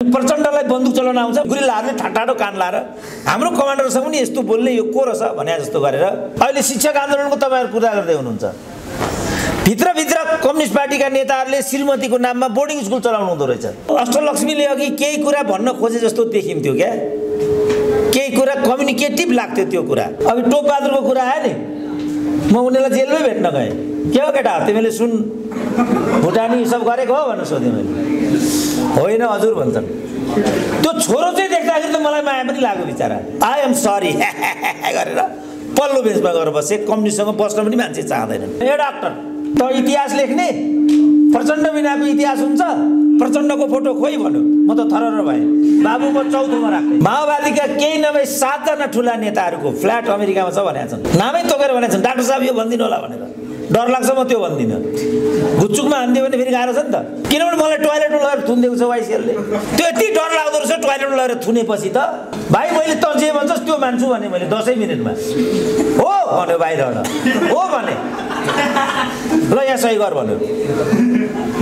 प्रचण्डलाई बन्दुक चलाउन आउँछ गुरिल्लाहरूले ठाटाटो कान लाएर। हाम्रो कमान्डरसँग पनि यस्तो बोल्ने यो को रहेछ भने जस्तो गरेर। अहिले शिक्षक आन्दोलनको तपाईँहरू कुरा गर्दै हुनुहुन्छ। भित्रभित्र कम्युनिस्ट पार्टीका नेताहरूले श्रीमतीको नाममा बोर्डिङ स्कुल चलाउनु हुँदो रहेछ। अष्टलक्ष्मीले अघि केही कुरा भन्न खोजे जस्तो देखिन्थ्यो क्या। केही कुरा कम्युनिकेटिभ लाग्थ्यो त्यो कुरा। अब टोपबहादुरको कुरा आयो नि। म उनीहरूलाई जेलमै भेट्न गएँ। के हो केटा तिमीले सुन। भुटानी सब गरेको हो भनेर सोधेँ मैले। होइन हजुर भन्छन्। त्यो छोरो चाहिँ देख्दाखेरि त मलाई माया पनि लाग्यो बिचरा। आई एम सरी गरेर पल्लो बेन्चमा गएर बसेँ कम्युनिस्टसँग बस्न पनि मान्छे चाहँदैन। ए डाक्टर त इतिहास लेख्ने? प्रचण्ड बिनाको इतिहास हुन्छ? प्रचण्डको फोटो खोइ भन्यो। म त थरर भएँ। बाबु म चौथोमा राख्थेँ। माओवादीका केही नभए सातजना ठुला नेताहरूको फ्ल्याट अमेरिकामा छ भनेका छन्। नामै तोकेर भनेका छन्। डाक्टर साहब यो भनिदिनु होला भनेर। डर लाग्छ म त्यो भन्दिनँ। घुच्चुकमा हानिदियो भने फेरि गाह्रो छ नि त। किनभने मलाई टोइलेटमा लगेर थुनिदिएको छ वाइसिएलले त्यो यति डर लाग्दो रहेछ टोइलेटमा लगेर थुनेपछि त। भाइ मैले त जे भन्छस् त्यो मान्छु भने मैले दसैँ मिनटमा। हो भन्यो बाहिरबाट हो भने। ल यहाँ सही गर भन्यो।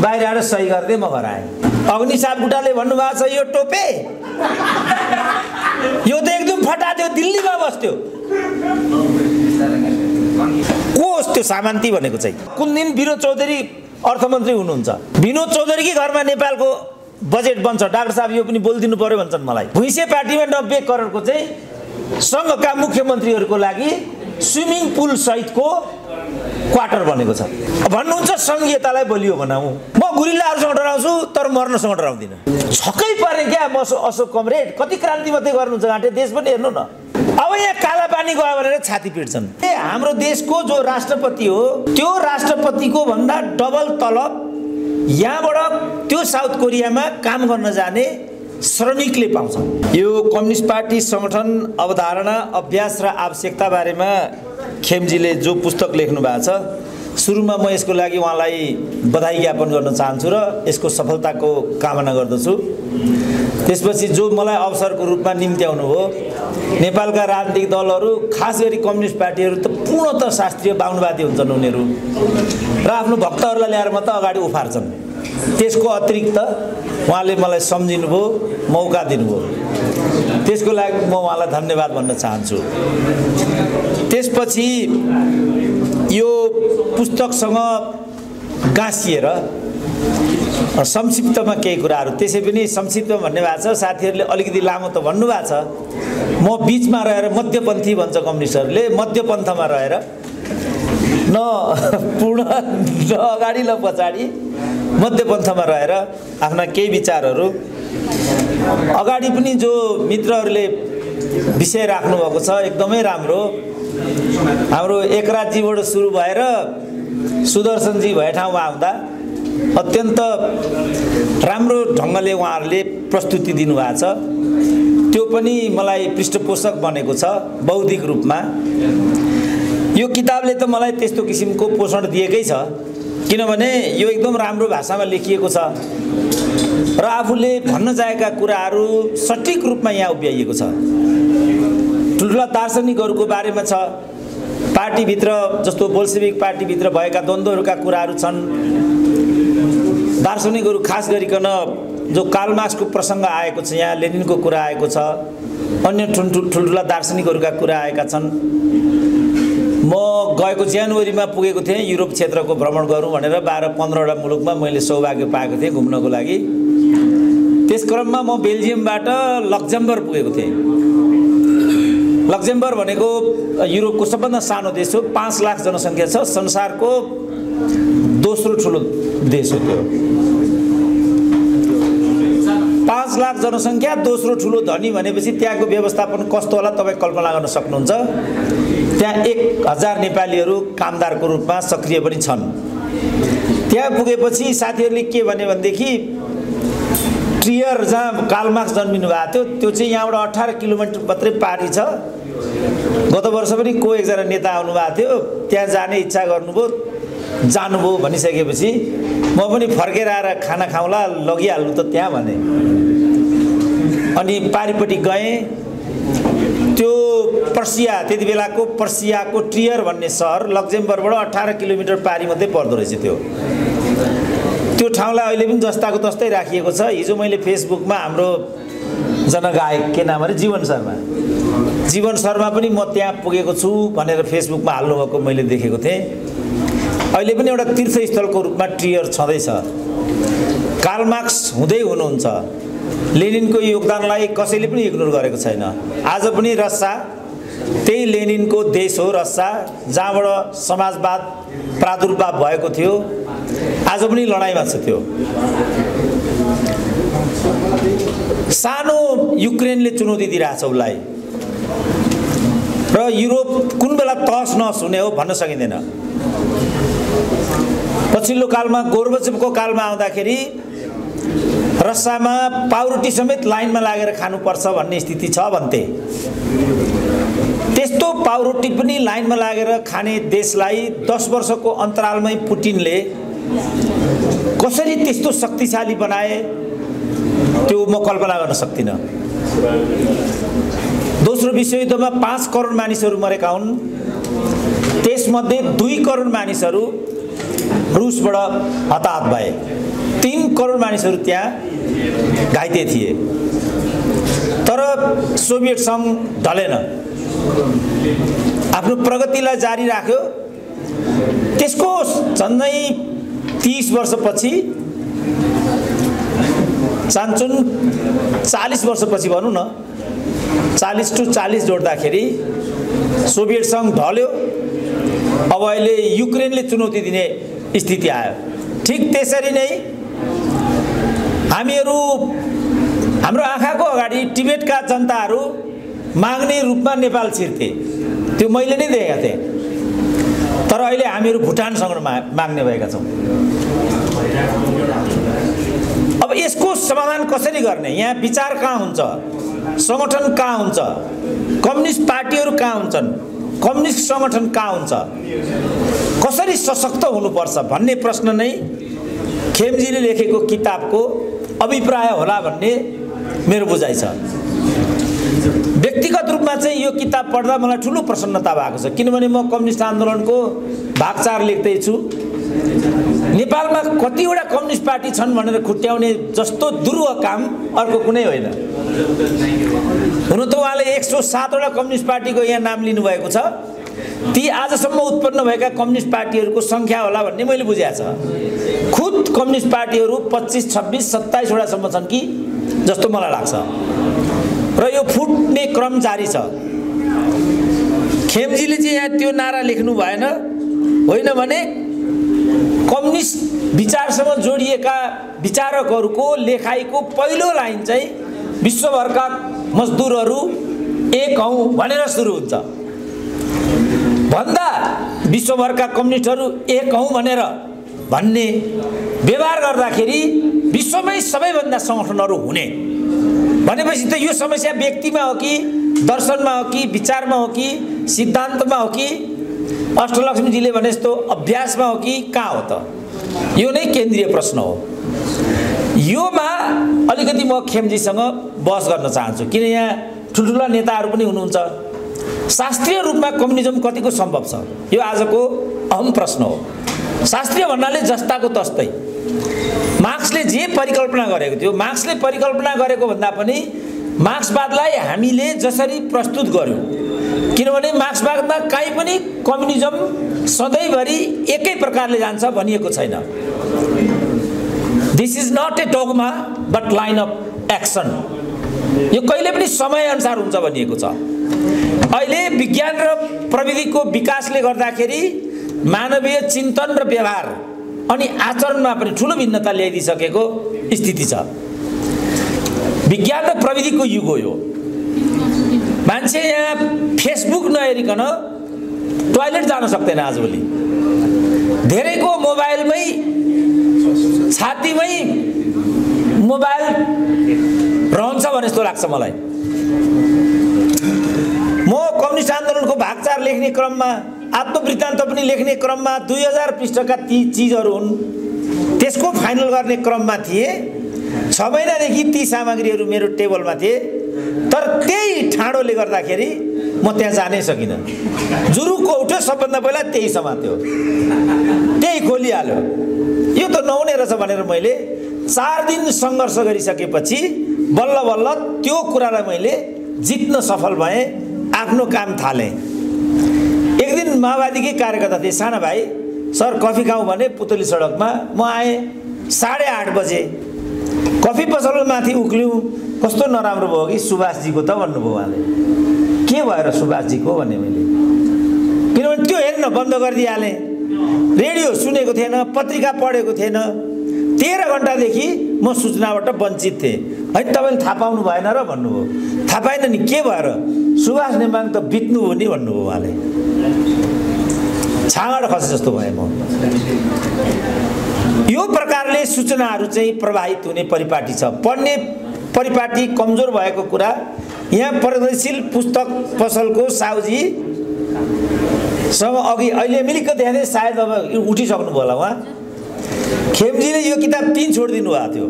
बाहिर आएर सही गरिदिएँ म घर आएँ। अग्नि सापकोटाले भन्नुभएको छ यो टोपे। यो त एकदम फटाथ्यो दिल्लीमा बस्थ्यो। को त्यो सामान्ती भनेको चाहिँ? कुन दिन विनोद चौधरी अर्थमन्त्री हुनुहुन्छ। विनोद चौधरीकै घरमा नेपालको बजेट बन्छ। डाक्टर साहब यो पनि बोलिदिनु पर्यो भन्छन् मलाई। भुइँसे पार्टीमा नब्बे करोडको चाहिँ सङ्घका मुख्यमन्त्रीहरूको लागि स्विमिङ पुल सहितको क्वार्टर बनेको छ। भन्नुहुन्छ सङ्घीयतालाई बलियो बनाऊ म गुरिल्लाहरूसँग डराउँछु तर मर्नसँग डराउँदिनँ। छक्कै परे क्या म अशोक कमरेड। कति क्रान्ति मात्रै गर्नुहुन्छ घाँटे? देश पनि हेर्नु न। अब यहाँ काला पानी गयो भनेर छाती पिट्छन्। ए हाम्रो देशको जो राष्ट्रपति हो त्यो राष्ट्रपतिको भन्दा डबल तलब यहाँबाट त्यो साउथ कोरियामा काम गर्न जाने श्रमिकले पाउँछ यो कम्युनिस्ट पार्टी सङ्गठन अवधारणा अभ्यास र आवश्यकता बारेमा खेमजीले जो पुस्तक लेख्नु भएको छ सुरुमा म यसको लागि उहाँलाई बधाई ज्ञापन गर्न चाहन्छु र यसको सफलताको कामना गर्दछु। त्यसपछि जो मलाई अवसरको रूपमा निम्त्याउनु हो नेपालका राजनीतिक दलहरू खास गरी कम्युनिस्ट पार्टीहरू त पूर्णत शास्त्रीय बाहुनवादी हुन्छन् उनीहरू। र आफ्नो भक्तहरूलाई ल्याएर मात्र अगाडि उफार्छन्। त्यसको अतिरिक्त उहाँले मलाई सम्झिनुभयो मौका दिनुभयो। त्यसको लागि म उहाँलाई धन्यवाद भन्न चाहन्छु। त्यसपछि यो पुस्तकसँग गाँसिएर संक्षिप्तमा केही कुराहरू। त्यसै पनि संक्षिप्तमा भन्ने भएको छ साथीहरूले अलिकति लामो त भन्नुभएको छ। म बिचमा रहेर मध्यपन्थी भन्छ कम्युनिस्टहरूले मध्यपन्थमा रहेर। न पूर्ण न अगाडि न पछाडि मध्यपन्थमा रहेर आफ्ना केही विचारहरू। अगाडि पनि जो मित्रहरूले विषय राख्नुभएको छ एकदमै राम्रो। हाम्रो एकरातजीबाट सुरु भएर सुदर्शनजी भए ठाउँमा आउँदा अत्यन्त राम्रो ढङ्गले उहाँहरूले प्रस्तुति दिनुभएको छ। त्यो पनि मलाई पृष्ठपोषक बनेको छ बौद्धिक रूपमा। यो किताबले त मलाई त्यस्तो किसिमको पोषण दिएकै छ किनभने यो एकदम राम्रो भाषामा लेखिएको छ र आफूले भन्न चाहेका कुराहरू सठिक रूपमा यहाँ उभ्याइएको छ। ठुल्ठुला दार्शनिकहरूको बारेमा छ पार्टीभित्र जस्तो बोल्सेविक पार्टीभित्र भएका द्वन्द्वहरूका कुराहरू छन्। दार्शनिकहरू खास गरिकन जो कालमार्क्सको प्रसङ्ग आएको छ यहाँ लेनिनको कुरा आएको छ अन्य ठुल्ठुल ठुल्ठुला दार्शनिकहरूका कुरा आएका छन्। म गएको जनवरीमा पुगेको थिएँ युरोप क्षेत्रको भ्रमण गरौँ भनेर बाह्र पन्ध्रवटा मुलुकमा मैले सौभाग्य पाएको थिएँ घुम्नको लागि। त्यस क्रममा म बेल्जियमबाट लक्जम्बर पुगेको थिएँ। लक्जम्बर भनेको युरोपको सबभन्दा सानो देश हो पाँच लाख जनसङ्ख्या छ संसारको दोस्रो ठुलो देश हो त्यो पाँच लाख जनसङ्ख्या दोस्रो ठुलो धनी भनेपछि त्यहाँको व्यवस्थापन कस्तो होला तपाईँ कल्पना गर्न सक्नुहुन्छ? त्यहाँ एक हजार नेपालीहरू कामदारको रूपमा सक्रिय पनि छन्। त्यहाँ पुगेपछि साथीहरूले के भने भनेदेखि ट्रियर जहाँ कालमार्क्स जन्मिनु भएको थियो त्यो चाहिँ यहाँबाट अठार किलोमिटर मात्रै पारी छ। गत वर्ष पनि को एकजना नेता आउनुभएको थियो त्यहाँ जाने इच्छा गर्नुभयो। जानुभयो भनिसकेपछि म पनि फर्केर आएर खाना खाउँला लगिहाल्नु त त्यहाँ भने। अनि पारिपट्टि गएँ। त्यो पर्सिया त्यति बेलाको पर्सियाको ट्रियर भन्ने सहर लक्जमबर्गबाट अठार किलोमिटर पारी मात्रै पर्दो रहेछ त्यो। त्यो ठाउँलाई अहिले पनि जस्ताको तस्तै राखिएको छ। हिजो मैले फेसबुकमा हाम्रो जनगायक के नाम अरे जीवन शर्मा। जीवन शर्मा पनि म त्यहाँ पुगेको छु भनेर फेसबुकमा हाल्नुभएको मैले देखेको थिएँ। अहिले पनि एउटा तीर्थस्थलको रूपमा ट्रियर छँदैछ कार्लमार्क्स हुँदै हुनुहुन्छ। लेनिनको योगदानलाई कसैले पनि इग्नोर गरेको छैन। आज पनि रस्सा त्यही लेनिनको देश हो रस्सा जहाँबाट समाजवाद प्रादुर्भाव भएको थियो आज पनि लडाइँमा छ त्यो। सानो युक्रेनले चुनौती दिइरहेछ उसलाई। र युरोप कुन बेला तहस नहस हुने हो भन्न सकिँदैन। पछिल्लो कालमा गोर्बचेपको कालमा आउँदाखेरि रसामा पाउरोटी समेत लाइनमा लागेर खानुपर्छ भन्ने स्थिति छ भन्थे। त्यस्तो पाउरोटी पनि लाइनमा लागेर खाने देशलाई दस वर्षको अन्तरालमै पुटिनले कसरी त्यस्तो शक्तिशाली बनाए त्यो म कल्पना गर्न सक्दिनँ। दोस्रो विश्वयुद्धमा पाँच करोड मानिसहरू मरेका हुन्। त्यसमध्ये दुई करोड मानिसहरू रुसबाट हताहत भए। तिन करोड मानिसहरू त्यहाँ घाइते थिए। तर सोभियत सङ्घ ढलेन। आफ्नो प्रगतिलाई जारी राख्यो। त्यसको झन्डै तिस वर्षपछि चान्चुन चालिस वर्षपछि भनौँ न चालिस टु चालिस जोड्दाखेरि सोभियत सङ्घ ढल्यो। अब अहिले युक्रेनले चुनौती दिने स्थिति आयो। ठिक त्यसरी नै हामीहरू हाम्रो आँखाको अगाडि टिबेटका जनताहरू माग्ने रूपमा नेपाल छिर्थे। त्यो मैले नै देखेका थिएँ। तर अहिले हामीहरू भुटानसँग मा माग्ने भएका छौँ। अब यसको समाधान कसरी गर्ने? यहाँ विचार कहाँ हुन्छ? सङ्गठन कहाँ हुन्छ? कम्युनिस्ट पार्टीहरू कहाँ हुन्छन्? कम्युनिस्ट सङ्गठन कहाँ हुन्छ? कसरी सशक्त हुनुपर्छ भन्ने प्रश्न नै खेमजीले लेखेको किताबको अभिप्राय होला भन्ने मेरो बुझाइ छ। व्यक्तिगत रूपमा चाहिँ यो किताब पढ्दा मलाई ठुलो प्रसन्नता भएको छ। किनभने म कम्युनिस्ट आन्दोलनको भागचार लेख्दैछु। नेपालमा कतिवटा कम्युनिस्ट पार्टी छन् भनेर खुट्याउने जस्तो दुर्व काम अर्को कुनै होइन। हुन त उहाँले एक सौ सातवटा कम्युनिस्ट पार्टीको यहाँ नाम लिनुभएको छ। ती आजसम्म उत्पन्न भएका कम्युनिस्ट पार्टीहरूको सङ्ख्या होला भन्ने मैले बुझाएको छ। खुद कम्युनिस्ट पार्टीहरू पच्चिस छब्बिस सत्ताइसवटासम्म छन् कि? जस्तो मलाई लाग्छ। र यो फुट्ने क्रम जारी छ। खेमजीले चाहिँ यहाँ त्यो नारा लेख्नु भएन। होइन भने कम्युनिस्ट विचारसँग जोडिएका विचारकहरूको लेखाइको पहिलो लाइन चाहिँ विश्वभरका मजदुरहरू एक हौँ भनेर सुरु हुन्छ। भन्दा विश्वभरका कम्युनिस्टहरू एक हौँ भनेर भन्ने व्यवहार गर्दाखेरि विश्वमै सबैभन्दा सङ्गठनहरू हुने। भनेपछि त यो समस्या व्यक्तिमा हो कि दर्शनमा हो कि विचारमा हो कि सिद्धान्तमा हो कि अष्टलक्ष्मीजीले भने जस्तो अभ्यासमा हो कि कहाँ हो त? यो नै केन्द्रीय प्रश्न हो। योमा अलिकति म खेमजीसँग बहस गर्न चाहन्छु। किन यहाँ ठुल्ठुला नेताहरू पनि हुनुहुन्छ? शास्त्रीय रूपमा कम्युनिजम कतिको सम्भव छ? यो आजको अहम प्रश्न हो। शास्त्रीय भन्नाले जस्ताको तस्तै। मार्क्सले जे परिकल्पना गरेको थियो मार्क्सले परिकल्पना गरेको भन्दा पनि मार्क्सवादलाई हामीले जसरी प्रस्तुत गर्यौँ। किनभने मार्क्सवादमा काहीँ पनि कम्युनिजम सधैँभरि एकै प्रकारले जान्छ भनिएको छैन। This is not a dogma but line of action यो कहिले पनि समयअनुसार हुन्छ भनिएको छ। अहिले विज्ञान र प्रविधिको विकासले गर्दाखेरि मानवीय चिन्तन र व्यवहार अनि आचरणमा पनि ठुलो भिन्नता ल्याइदिइसकेको स्थिति छ। विज्ञान र प्रविधिको युग हो यो। मान्छे यहाँ फेसबुक नहेरिकन टोयलेट जान सक्दैन आजभोलि। धेरैको मोबाइलमै छातीमै मोबाइल रहन्छ भने जस्तो लाग्छ मलाई। म कम्युनिस्ट आन्दोलनको भागचार लेख्ने क्रममा आत्मवृत्तान्त पनि लेख्ने क्रममा दुई हजार पृष्ठका ती चिजहरू हुन्। त्यसको फाइनल गर्ने क्रममा थिए छ महिनादेखि ती सामग्रीहरू मेरो टेबलमा थिए। तर त्यही ठाडोले गर्दाखेरि म त्यहाँ जानै सकिनँ। जुरुको उठ्यो सबभन्दा पहिला त्यही समात्यो। त्यही खोलिहाल्यो। यो त नहुने रहेछ भनेर मैले चार दिन सङ्घर्ष गरिसकेपछि बल्ल बल्ल त्यो कुरालाई मैले जित्न सफल भएँ। आफ्नो काम थालेँ। एक दिन माओवादीकै कार्यकर्ता थिए साना भाइ सर कफी खाउँ भने पुतली सडकमा। म आएँ साढे आठ बजे। कफी पसल माथि उक्ल्यौँ। कस्तो नराम्रो भयो कि सुभाषजीको त भन्नुभयो उहाँले। के भएर सुभाषजीको भने मैले? किनभने त्यो हेर्न बन्द गरिदिइहालेँ। रेडियो सुनेको थिएन पत्रिका पढेको थिएन। तेह्र घन्टादेखि म सूचनाबाट वञ्चित थिएँ। है तपाईँले थाहा पाउनु भएन र भन्नुभयो। थाहा पाएन नि के भएर? सुभाष नेमाङ त बित्नु हो नि भन्नुभयो उहाँले। छाँगाड खसे जस्तो भएँ म। यो प्रकारले सूचनाहरू चाहिँ प्रभावित हुने परिपाटी छ। पढ्ने परिपाटी कमजोर भएको कुरा यहाँ प्रगतिशील पुस्तक पसलको साउजी सँग अघि अहिले मिलिक देखाउँदै सायद अब उठिसक्नुभयो होला उहाँ। खेमजीले यो किताब तिन छोडिदिनु भएको थियो।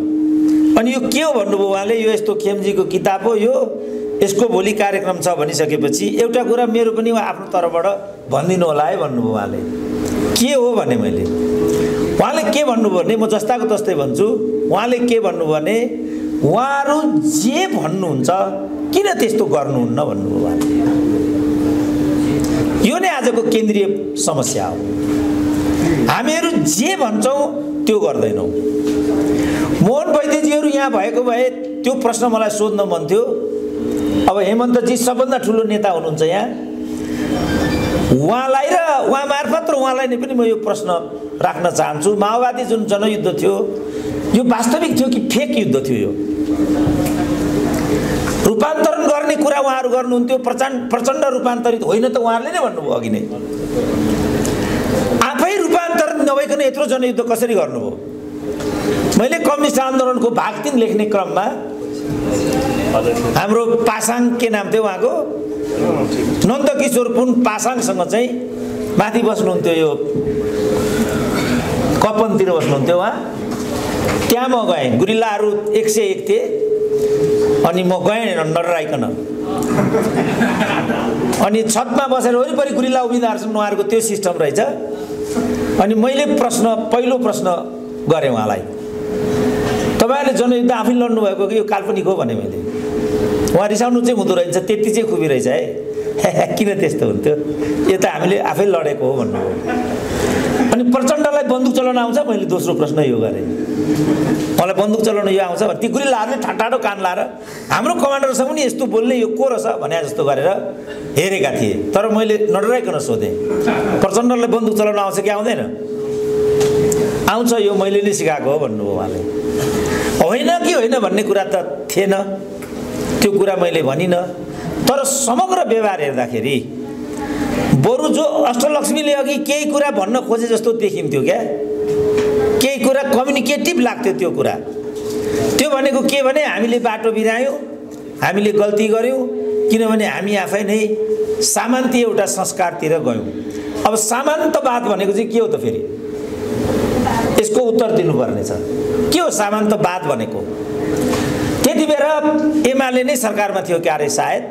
अनि यो के हो भन्नुभयो उहाँले? यो यस्तो खेमजीको किताब हो यो यसको भोलि कार्यक्रम छ भनिसकेपछि एउटा कुरा मेरो पनि आफ्नो तर्फबाट भनिदिनु होला है भन्नुभयो उहाँले। के हो भने मैले? उहाँले के भन्नुभयो भने म जस्ताको तस्तै भन्छु। उहाँले के भन्नुभयो भने उहाँहरू जे भन्नुहुन्छ किन त्यस्तो गर्नुहुन्न? भन्नुभयो उहाँले। यो नै आजको केन्द्रीय समस्या हो। हामीहरू जे भन्छौँ त्यो गर्दैनौँ। मोहन वैद्यजीहरू यहाँ भएको भए त्यो प्रश्न मलाई सोध्न मन थियो। अब हेमन्तजी सबभन्दा ठुलो नेता हुनुहुन्छ यहाँ। उहाँलाई र उहाँ मार्फत र उहाँलाई नै पनि म यो प्रश्न राख्न चाहन्छु। माओवादी जुन जनयुद्ध थियो यो वास्तविक थियो कि फेक युद्ध थियो यो? रूपान्तरण गर्ने कुरा उहाँहरू गर्नुहुन्थ्यो प्रचण्ड प्रचण्ड रूपान्तरित होइन त उहाँहरूले नै भन्नुभयो अघि नै। आफै रूपान्तरण नभइकन यत्रो जनयुद्ध कसरी गर्नुभयो? मैले कम्युनिस्ट आन्दोलनको भाग तिन लेख्ने क्रममा हाम्रो पासाङ के नाम थियो उहाँको? नन्दकिशोर पुन पासाङसँग चाहिँ माथि बस्नुहुन्थ्यो यो कपनतिर बस्नुहुन्थ्यो उहाँ। त्यहाँ म गएँ। गुरिल्लाहरू एक सय एक थिएँ। अनि म गएँ नडराइकन अनि छतमा बसेर वरिपरि गुरिल्ला उभिँदाहरू छन् उहाँहरूको त्यो सिस्टम रहेछ। अनि मैले प्रश्न पहिलो प्रश्न गरेँ उहाँलाई। तपाईँहरूले जनयुद्ध आफै लड्नुभएको कि यो काल्पनिक हो भने मैले? उहाँ रिसाउनु चाहिँ हुँदो रहेछ त्यति चाहिँ खुबी रहेछ है। किन त्यस्तो हुन्थ्यो? यो त हामीले आफै लडेको हो भन्नुभयो अनि प्रचण्डलाई बन्दुक चलाउन आउँछ मैले दोस्रो प्रश्न यो गरेँ। मलाई बन्दुक चलाउन यो आउँछ भने ती गुरिल्लाहरूले ठाटाडो कान लाएर हाम्रो कमान्डरसँग पनि यस्तो बोल्ने यो को रहेछ भने जस्तो गरेर हेरेका थिए। तर मैले नडराइकन सोधेँ प्रचण्डलाई बन्दुक चलाउन आउँछ कि आउँदैन? आउँछ यो मैले नै सिकाएको हो भन्नुभयो उहाँले। होइन कि होइन भन्ने कुरा त थिएन। त्यो कुरा मैले भनिनँ। तर समग्र व्यवहार हेर्दाखेरि बरु जो अष्टलक्ष्मीले अघि केही कुरा भन्न खोजे जस्तो देखिन्थ्यो क्या केही कुरा कम्युनिकेटिभ लाग्थ्यो त्यो कुरा। त्यो भनेको के भने हामीले बाटो बिरायौँ हामीले गल्ती गऱ्यौँ किनभने हामी आफै नै सामान्य एउटा संस्कारतिर गयौँ। अब सामान्तवाद भनेको चाहिँ के हो त फेरि? यसको उत्तर दिनुपर्ने छ के हो सामान्तवाद भनेको? त्यति बेला एमाले नै सरकारमा थियो क्यारे सायद?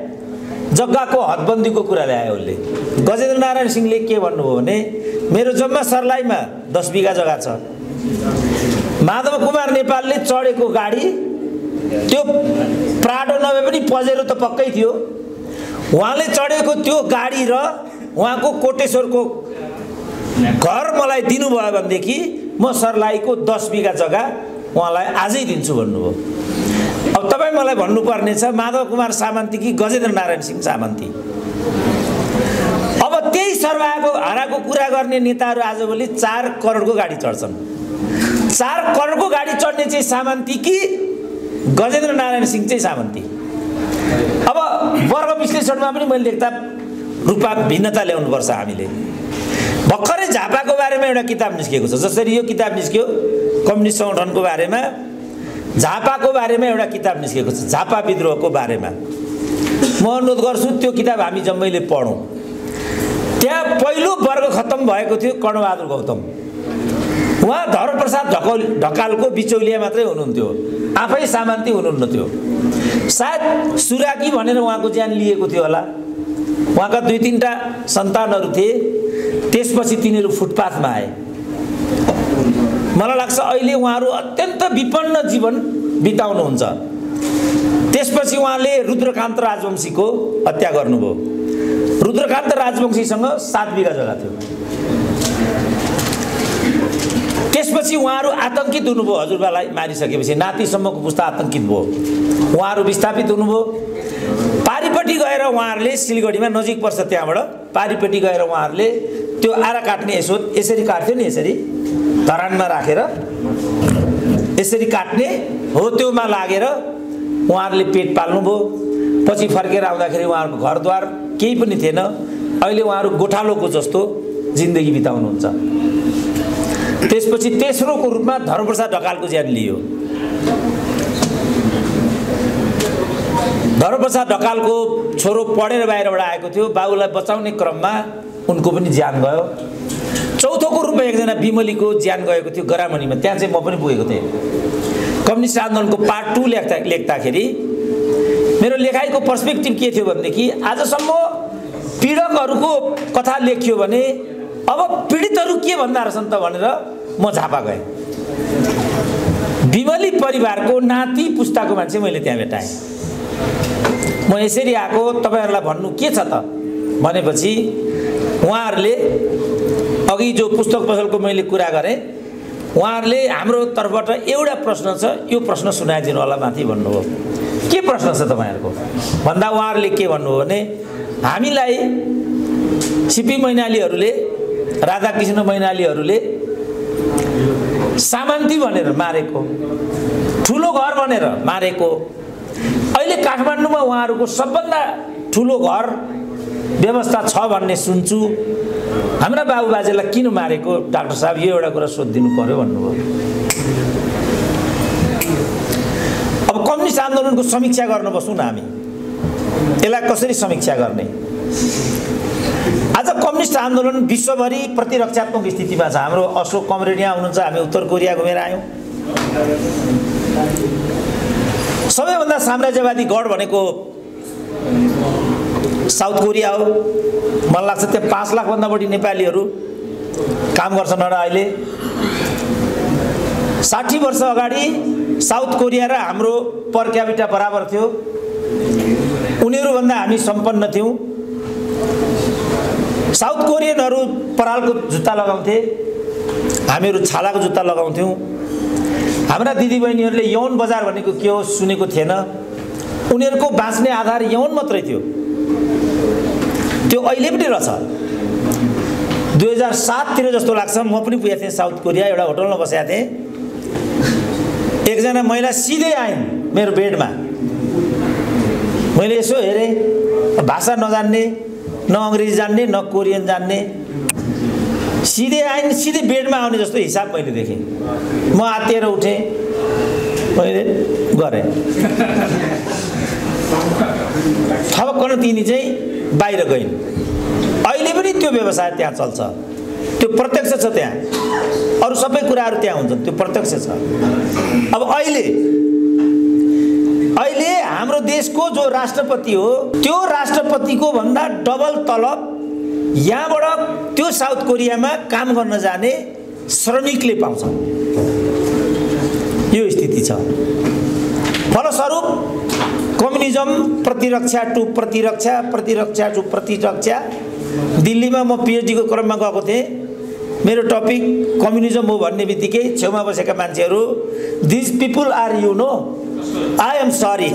जग्गाको हदबन्दीको कुरा ल्यायो उसले। गजेन्द्र नारायण सिंहले के भन्नुभयो भने मेरो जम्मा सर्लाईमा दस बिघा जग्गा छ। माधव कुमार नेपालले चढेको गाडी त्यो प्राडो नभए पनि पजेरो त पक्कै थियो। उहाँले चढेको त्यो गाडी र उहाँको कोटेश्वरको घर मलाई दिनुभयो भनेदेखि म सर्लाहीको दस बिघा जग्गा उहाँलाई आजै दिन्छु भन्नुभयो। अब तपाईँ मलाई भन्नुपर्ने छ माधव कुमार सामन्ती कि गजेन्द्र नारायण सिंह सामन्ती? अब त्यही सर्वाको हराको कुरा गर्ने नेताहरू आजभोलि चार करोडको गाडी चढ्छन्। चार करोडको गाडी चढ्ने चाहिँ सामन्ती कि गजेन्द्र नारायण सिंह चाहिँ सामन्ती? अब वर्ग विश्लेषणमा पनि मैले लेख्दा रूपा भिन्नता ल्याउनुपर्छ हामीले। भर्खरै झापाको बारेमा एउटा किताब निस्किएको छ जसरी यो किताब निस्क्यो कम्युनिस्ट सङ्गठनको बारेमा। झापाको बारेमा एउटा किताब निस्केको छ झापा विद्रोहको बारेमा। म अनुरोध गर्छु त्यो किताब हामी जम्मैले पढौँ। त्यहाँ पहिलो वर्ग खत्तम भएको थियो कर्णबहादुर गौतम। उहाँ धर्मप्रसाद ढकौल ढकालको बिचौलिया मात्रै हुनुहुन्थ्यो। आफै सामान्ती हुनुहुन्न थियो सायद सुराकी भनेर उहाँको ज्यान लिएको थियो होला। उहाँका दुई तिनवटा सन्तानहरू थिए। त्यसपछि तिनीहरू फुटपाथमा आए। मलाई लाग्छ अहिले उहाँहरू अत्यन्त विपन्न जीवन बिताउनुहुन्छ। त्यसपछि उहाँले रुद्रकान्त राजवंशीको हत्या गर्नुभयो। रुद्रकान्त राजवंशीसँग सात बिघा जग्गा थियो। त्यसपछि उहाँहरू आतङ्कित हुनुभयो हजुरबालाई मारिसकेपछि। नातिसम्मको पुस्ता आतङ्कित भयो। उहाँहरू विस्थापित हुनुभयो। पारिपट्टि गएर उहाँहरूले सिलगढीमा नजिक पर्छ त्यहाँबाट। पारिपट्टि गएर उहाँहरूले त्यो आरा काट्ने यसो यसरी काट्थ्यो नि यसरी धरानमा राखेर। यसरी काट्ने हो त्योमा लागेर उहाँहरूले पेट पाल्नुभयो। पछि फर्केर आउँदाखेरि उहाँहरूको घरद्वार केही पनि थिएन। अहिले उहाँहरू गोठालोको जस्तो जिन्दगी बिताउनुहुन्छ। त्यसपछि तेस्रोको रूपमा धर्मप्रसाद ढकालको ज्यान लियो। धर्मप्रसाद ढकालको छोरो पढेर बाहिरबाट आएको थियो। बाबुलाई बचाउने क्रममा उनको पनि ज्यान गयो। चौथोको रूपमा एकजना बिमलीको ज्यान गएको थियो गरामणीमा। त्यहाँ चाहिँ म पनि पुगेको थिएँ। कम्युनिस्ट आन्दोलनको पार्ट टू लेख्दा लेख्दाखेरि मेरो लेखाइको पर्सपेक्टिभ के थियो भनेदेखि आजसम्म पीडकहरूको कथा लेखियो भने अब पीडितहरू के भन्दा रहेछन् त भनेर म झापा गएँ। विमली परिवारको नाति पुस्ताको मान्छे मैले त्यहाँ भेटाएँ। म यसरी आएको तपाईँहरूलाई भन्नु के छ त? भनेपछि उहाँहरूले अघि जो पुस्तक पसलको मैले कुरा गरेँ उहाँहरूले हाम्रो तर्फबाट एउटा प्रश्न छ यो प्रश्न सुनाइदिनु होला माथि भन्नुभयो। के प्रश्न छ तपाईँहरूको? भन्दा उहाँहरूले के भन्नुभयो भने हामीलाई सिपी मैनालीहरूले राधाकृष्ण मैनालीहरूले सामन्ती भनेर मारेको ठुलो घर भनेर मारेको। अहिले काठमाडौँमा उहाँहरूको सबभन्दा ठुलो घर व्यवस्था छ भन्ने सुन्छु। हाम्रा बाबुबाजेलाई किन मारेको? डाक्टर साहब यो एउटा कुरा सोधिदिनु पऱ्यो भन्नुभयो। अब कम्युनिस्ट आन्दोलनको समीक्षा गर्न बसौँ न हामी। यसलाई कसरी समीक्षा गर्ने? आज कम्युनिस्ट आन्दोलन विश्वभरि प्रतिरक्षात्मक स्थितिमा छ। हाम्रो अशोक कमरेड यहाँ हुनुहुन्छ हामी उत्तर कोरिया घुमेर आयौँ। सबैभन्दा साम्राज्यवादी गढ भनेको साउथ कोरिया हो। मलाई लाग्छ त्यहाँ पाँच लाखभन्दा बढी नेपालीहरू काम गर्छन् र अहिले। साठी वर्ष अगाडि साउथ कोरिया र हाम्रो पर क्यापिटा बराबर थियो। उनीहरूभन्दा हामी सम्पन्न थियौँ। साउथ कोरियनहरू परालको जुत्ता लगाउँथे। हामीहरू छालाको जुत्ता लगाउँथ्यौँ। हाम्रा दिदीबहिनीहरूले यौन बजार भनेको के हो सुनेको थिएन। उनीहरूको बाँच्ने आधार यौन मात्रै थियो। त्यो अहिले पनि रहेछ। दुई हजार साततिर जस्तो लाग्छ। म पनि पुगेको थिएँ साउथ कोरिया एउटा होटलमा बसेको थिएँ। एकजना महिला सिधै आइन् मेरो बेडमा। मैले यसो हेरेँ भाषा नजान्ने न अङ्ग्रेजी जान्ने न कोरियन जान्ने। सिधै आइन् सिधै बेडमा आउने जस्तो हिसाब मैले देखेँ। म आत्तिएर उठेँ। मैले गरेँ। थपक्क तिनी चाहिँ बाहिर गइन्। अहिले पनि त्यो व्यवसाय त्यहाँ चल्छ। त्यो प्रत्यक्ष छ त्यहाँ। अरू सबै कुराहरू त्यहाँ हुन्छन्। त्यो प्रत्यक्ष छ। अब अहिले अहिले हाम्रो देशको जो राष्ट्रपति हो त्यो राष्ट्रपतिको भन्दा डबल तलब यहाँबाट त्यो साउथ कोरियामा काम गर्न जाने श्रमिकले पाउँछ यो स्थिति छ। फलस्वरूप कम्युनिजम प्रतिरक्षा टु प्रतिरक्षा प्रतिरक्षा टु प्रतिरक्षा दिल्लीमा म पिएचडीको क्रममा गएको थिएँ मेरो टपिक कम्युनिजम हो भन्ने बित्तिकै छेउमा बसेका मान्छेहरू this people are you know I am sorry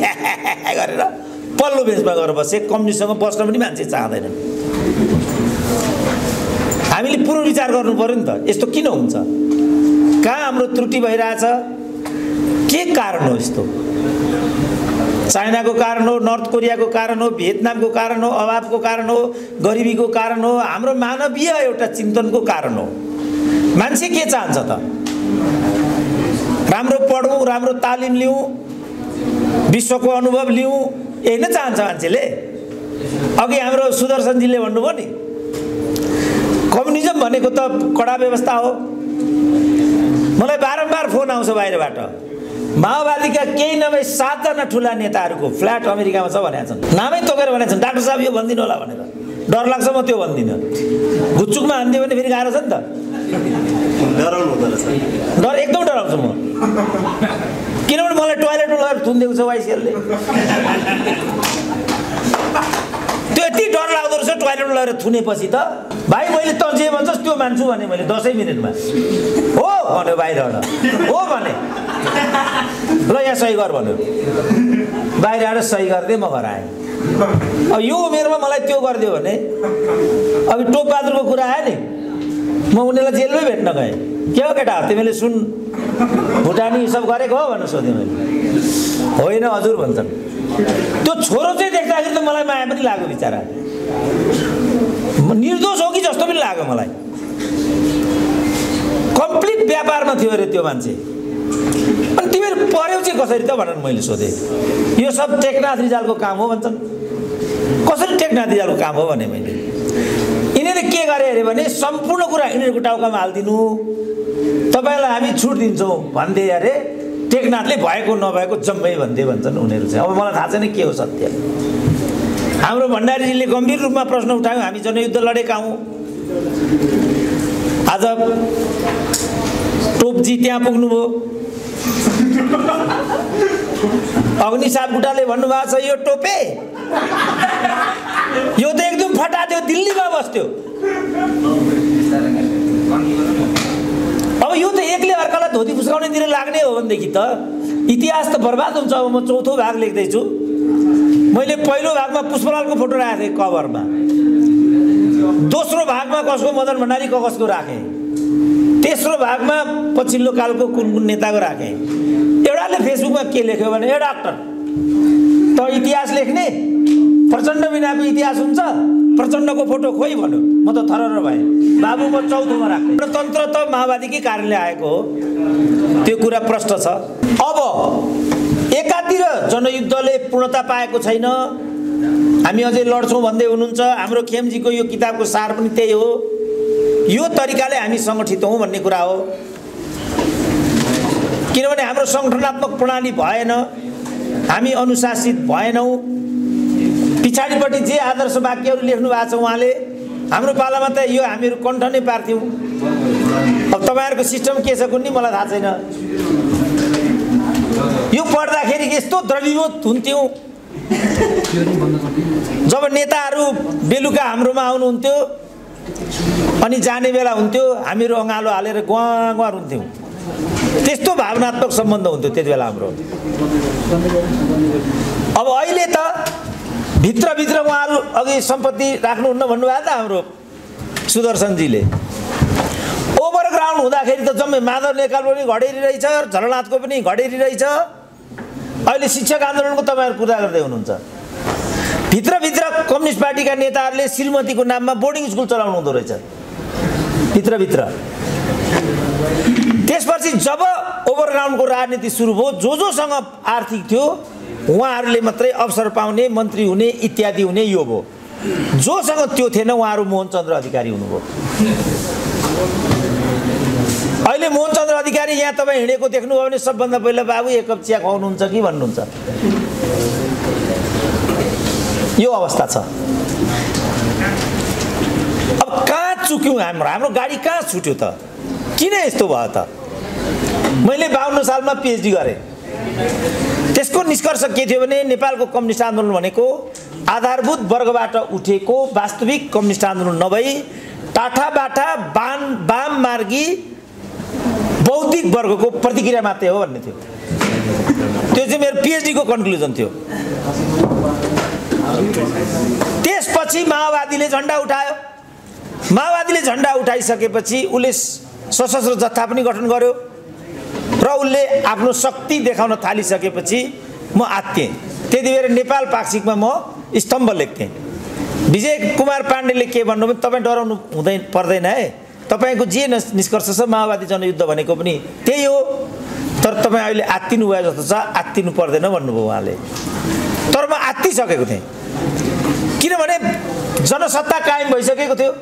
गरेर पल्लो बेन्चमा गएर बसेँ कम्युनिस्टसँग बस्न पनि मान्छे चाहँदैनन् हामीले पुनर्विचार गर्नु पऱ्यो नि त यस्तो किन हुन्छ कहाँ हाम्रो त्रुटि भइरहेछ के कारण हो यस्तो चाइनाको कारण हो नर्थ कोरियाको कारण हो भियतनामको कारण हो अभावको कारण हो गरिबीको कारण हो हाम्रो मानवीय एउटा चिन्तनको कारण हो। मान्छे के चाहन्छ त? राम्रो पढौँ राम्रो तालिम लिउँ विश्वको अनुभव लिउँ यही नै चाहन्छ मान्छेले? अघि हाम्रो सुदर्शनजीले भन्नुभयो नि कम्युनिजम भनेको त कडा व्यवस्था हो। मलाई बारम्बार फोन आउँछ बाहिरबाट। माओवादीका केही नभए सातजना ठुला नेताहरूको फ्ल्याट अमेरिकामा छ भनेका छन्। नामै तोकेर भनेका छन्। डाक्टर साहब यो भनिदिनु होला भनेर। डर लाग्छ म त्यो भन्दिनँ। घुच्चुकमा हानिदियो भने फेरि गाह्रो छ नि त। डराउनु डर एकदम डराउँछु म। किनभने मलाई टोइलेटमा लगेर थुनिदिएको छ वाइसिएलले। त्यो यति डर लाग्दो रहेछ टोइलेटमा लगेर थुनेपछि त। भाइ मैले त जे भन्छस् त्यो मान्छु भने मैले दसैँ मिनटमा। हो भन्यो बाहिरबाट हो भने। ल यहाँ सही गर भन्यो। बाहिर आएर सही गरिदिएँ म घर आएँ अब यो उमेरमा मलाई त्यो गरिदियो भने अब टोप बहादुरको कुरा आयो नि। म उनीहरूलाई जेलमै भेट्न गएँ। के हो केटा तिमीले सुन। भुटानी सब गरेको हो भनेर सोधेँ मैले। होइन हजुर भन्छन्। त्यो छोरो चाहिँ देख्दाखेरि त मलाई माया पनि लाग्यो बिचरा। निर्दोष हो कि जस्तो पनि लाग्यो मलाई। कम्प्लिट व्यापारमा थियो अरे त्यो मान्छे। अनि तिमीहरू पऱ्यौ चाहिँ कसरी त भनेर मैले सोधेँ। यो सब टेकनाथ रिजालको काम हो भन्छन्। कसरी टेकनाथ रिजालको काम हो भने मैले। यिनीहरूले के गरे अरे भने सम्पूर्ण कुरा यिनीहरूको टाउकामा हालिदिनु। तपाईँलाई हामी छुट दिन्छौँ भन्दै अरे टेकनाथले भएको नभएको जम्मै भन्दै भन्छन् उनीहरू चाहिँ। अब मलाई थाहा छैन के हो सत्य। हाम्रो भण्डारीजीले गम्भीर रूपमा प्रश्न उठायौँ हामी जनयुद्ध लडेका हौँ। आज टोपजी त्यहाँ पुग्नुभयो। अग्नि सापकोटाले भन्नुभएको छ यो टोपे यो त एकदम फटा थियो दिल्लीमा बस्थ्यो। अब यो त एकले अर्कालाई धोती फुस्काउनेतिर लाग्ने हो भनेदेखि त इतिहास त बर्बाद हुन्छ अब म चौथो भाग लेख्दैछु। मैले पहिलो भागमा पुष्पलालको फोटो राखेको थिएँ कभरमा। दोस्रो भागमा कसको मदन भण्डारी कसको राखेँ? तेस्रो भागमा पछिल्लो कालको कुन कुन नेताको राखेँ? एउटाले फेसबुकमा के लेख्यो भने ए डाक्टर त इतिहास लेख्ने? प्रचण्ड बिनाको इतिहास हुन्छ? प्रचण्डको फोटो खोइ भन्यो। म त थरर भएँ। बाबु म चौथोमा राख्थेँ। गणतन्त्र त माओवादीकै कारणले आएको हो। त्यो कुरा प्रष्ट छ। अब एकातिर जनयुद्धले पूर्णता पाएको छैन। हामी अझै लड्छौँ भन्दै हुनुहुन्छ। हाम्रो खेमजीको यो किताबको सार पनि त्यही हो। यो तरिकाले हामी सङ्गठित हौँ भन्ने कुरा हो। किनभने हाम्रो सङ्गठनात्मक प्रणाली भएन। हामी अनुशासित भएनौँ। पछाडिपट्टि जे आदर्श वाक्यहरू लेख्नु भएको छ उहाँले हाम्रो पालामा त यो हामीहरू कण्ठ नै पार्थ्यौँ। अब तपाईँहरूको सिस्टम के छ कुन्नी? मलाई थाहा छैन। यो पढ्दाखेरि यस्तो द्रवीभूत हुन्थ्यौँ। जब नेताहरू बेलुका हाम्रोमा आउनुहुन्थ्यो अनि जाने बेला हुन्थ्यो हामीहरू अँगालो हालेर गुवा गुवा रुन्थ्यौँ। त्यस्तो भावनात्मक सम्बन्ध हुन्थ्यो त्यति बेला हाम्रो। अब अहिले त भित्रभित्र उहाँहरू अघि सम्पत्ति राख्नुहुन्न भन्नुभयो त हाम्रो सुदर्शनजीले। ओभरग्राउन्ड हुँदाखेरि त जम्मै माधव नेपाल पनि घडेरी रहेछ झलनाथको पनि घडेरी रहेछ अहिले शिक्षक आन्दोलनको तपाईँहरू कुरा गर्दै हुनुहुन्छ। भित्रभित्र कम्युनिस्ट पार्टीका नेताहरूले श्रीमतीको नाममा बोर्डिङ स्कुल चलाउनु हुँदो रहेछ। भित्रभित्र। त्यसपछि जब ओभरग्राउन्डको राजनीति सुरु भयो जो जोसँग आर्थिक थियो उहाँहरूले मात्रै अवसर पाउने मन्त्री हुने इत्यादि हुने यो भयो। जोसँग त्यो थिएन उहाँहरू मोहनचन्द्र अधिकारी हुनुभयो। अहिले मोहनचन्द्र अधिकारी यहाँ तपाईँ हिँडेको देख्नुभयो भने सबभन्दा पहिला बाबु एक कप चिया खुवाउनुहुन्छ कि भन्नुहुन्छ? यो अवस्था छ। अब कहाँ चुक्यौँ हाम्रो? हाम्रो गाडी कहाँ छुट्यो त? किन यस्तो भयो त? मैले बाहन्न सालमा पिएचडी गरेँ। त्यसको निष्कर्ष के थियो भने नेपालको कम्युनिस्ट आन्दोलन भनेको आधारभूत वर्गबाट उठेको वास्तविक कम्युनिस्ट आन्दोलन नभई टाठा बाठा बाम वाम मार्गी बौद्धिक वर्गको प्रतिक्रिया मात्रै हो भन्ने थियो। त्यो चाहिँ मेरो पिएचडीको कन्क्लुजन थियो। त्यसपछि माओवादीले झन्डा उठायो। माओवादीले झन्डा उठाइसकेपछि उसले सशस्त्र जत्था पनि गठन गर्यो र उसले आफ्नो शक्ति देखाउन थालिसकेपछि म आत्तिएँ त्यति बेर नेपाल पाक्षिकमा म स्तम्भ लेख्थेँ। विजय कुमार पाण्डेले के भन्नु भने तपाईँ डराउनु हुँदैन पर्दैन है। तपाईँको जे निष्कर्ष छ माओवादी जनयुद्ध भनेको पनि त्यही हो। तर तपाईँ अहिले आत्तिनु भयो जस्तो छ आत्तिनु पर्दैन भन्नुभयो उहाँले। तर म आत्तिसकेको थिएँ। किनभने जनसत्ता कायम भइसकेको थियो।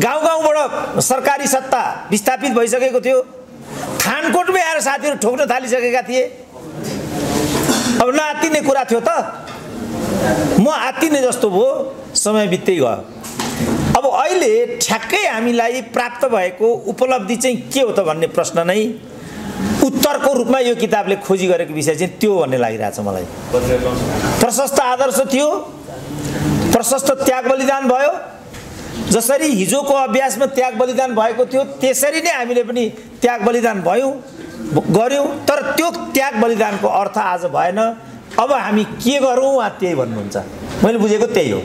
गाउँ गाउँबाट सरकारी सत्ता विस्थापित भइसकेको थियो। खानकोटमै आएर साथीहरू ठोक्न थालिसकेका थिए। अब नआत्तिने कुरा थियो त। म आत्तिने जस्तो भयो समय बित्दै गयो। अब अहिले ठ्याक्कै हामीलाई प्राप्त भएको उपलब्धि चाहिँ के हो त भन्ने प्रश्न नै उत्तरको रूपमा यो किताबले खोजी गरेको विषय चाहिँ त्यो भन्ने लागिरहेछ मलाई। प्रशस्त आदर्श थियो प्रशस्त त्याग बलिदान भयो जसरी हिजोको अभ्यासमा त्याग बलिदान भएको थियो त्यसरी नै हामीले पनि त्याग बलिदान भयौँ गऱ्यौँ तर त्यो त्याग बलिदानको अर्थ आज भएन। अब हामी के गरौँ उहाँ त्यही भन्नुहुन्छ। मैले बुझेको त्यही हो।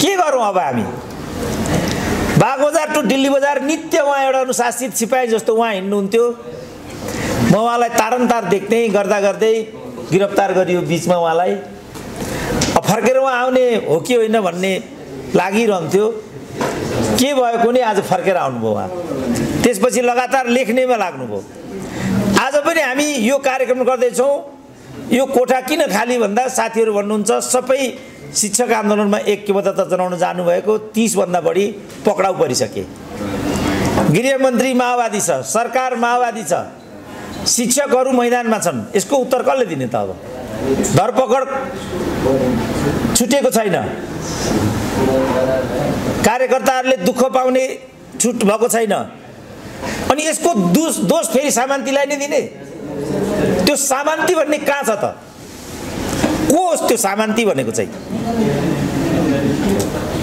के गरौँ अब हामी? बागबजार टु दिल्ली बजार नित्य उहाँ एउटा अनुशासित सिपाही जस्तो उहाँ हिँड्नुहुन्थ्यो। म उहाँलाई तारन्तार देख्दै गर्दा गर्दै गिरफ्तार गरियो बिचमा उहाँलाई। फर्केर उहाँ आउने हो कि होइन भन्ने लागिरहन्थ्यो। के भएको नि आज फर्केर आउनुभयो उहाँ। त्यसपछि लगातार लेख्नेमा लाग्नुभयो। आज पनि हामी यो कार्यक्रम गर्दैछौँ। यो कोठा किन खाली भन्दा साथीहरू भन्नुहुन्छ सबै शिक्षक आन्दोलनमा ऐक्यबद्धता जनाउन जानुभएको तिसभन्दा बढी पक्राउ परिसके। गृहमन्त्री माओवादी छ सरकार माओवादी छ शिक्षकहरू मैदानमा छन् यसको उत्तर कसले दिने त अब? धरपकड छुटेको छैन। कार्यकर्ताहरूले दुःख पाउने छुट भएको छैन। अनि यसको दोष दोष फेरि सामान्तीलाई नै दिने। त्यो सामान्ती भन्ने कहाँ छ त? को त्यो सामान्ती भनेको चाहिँ?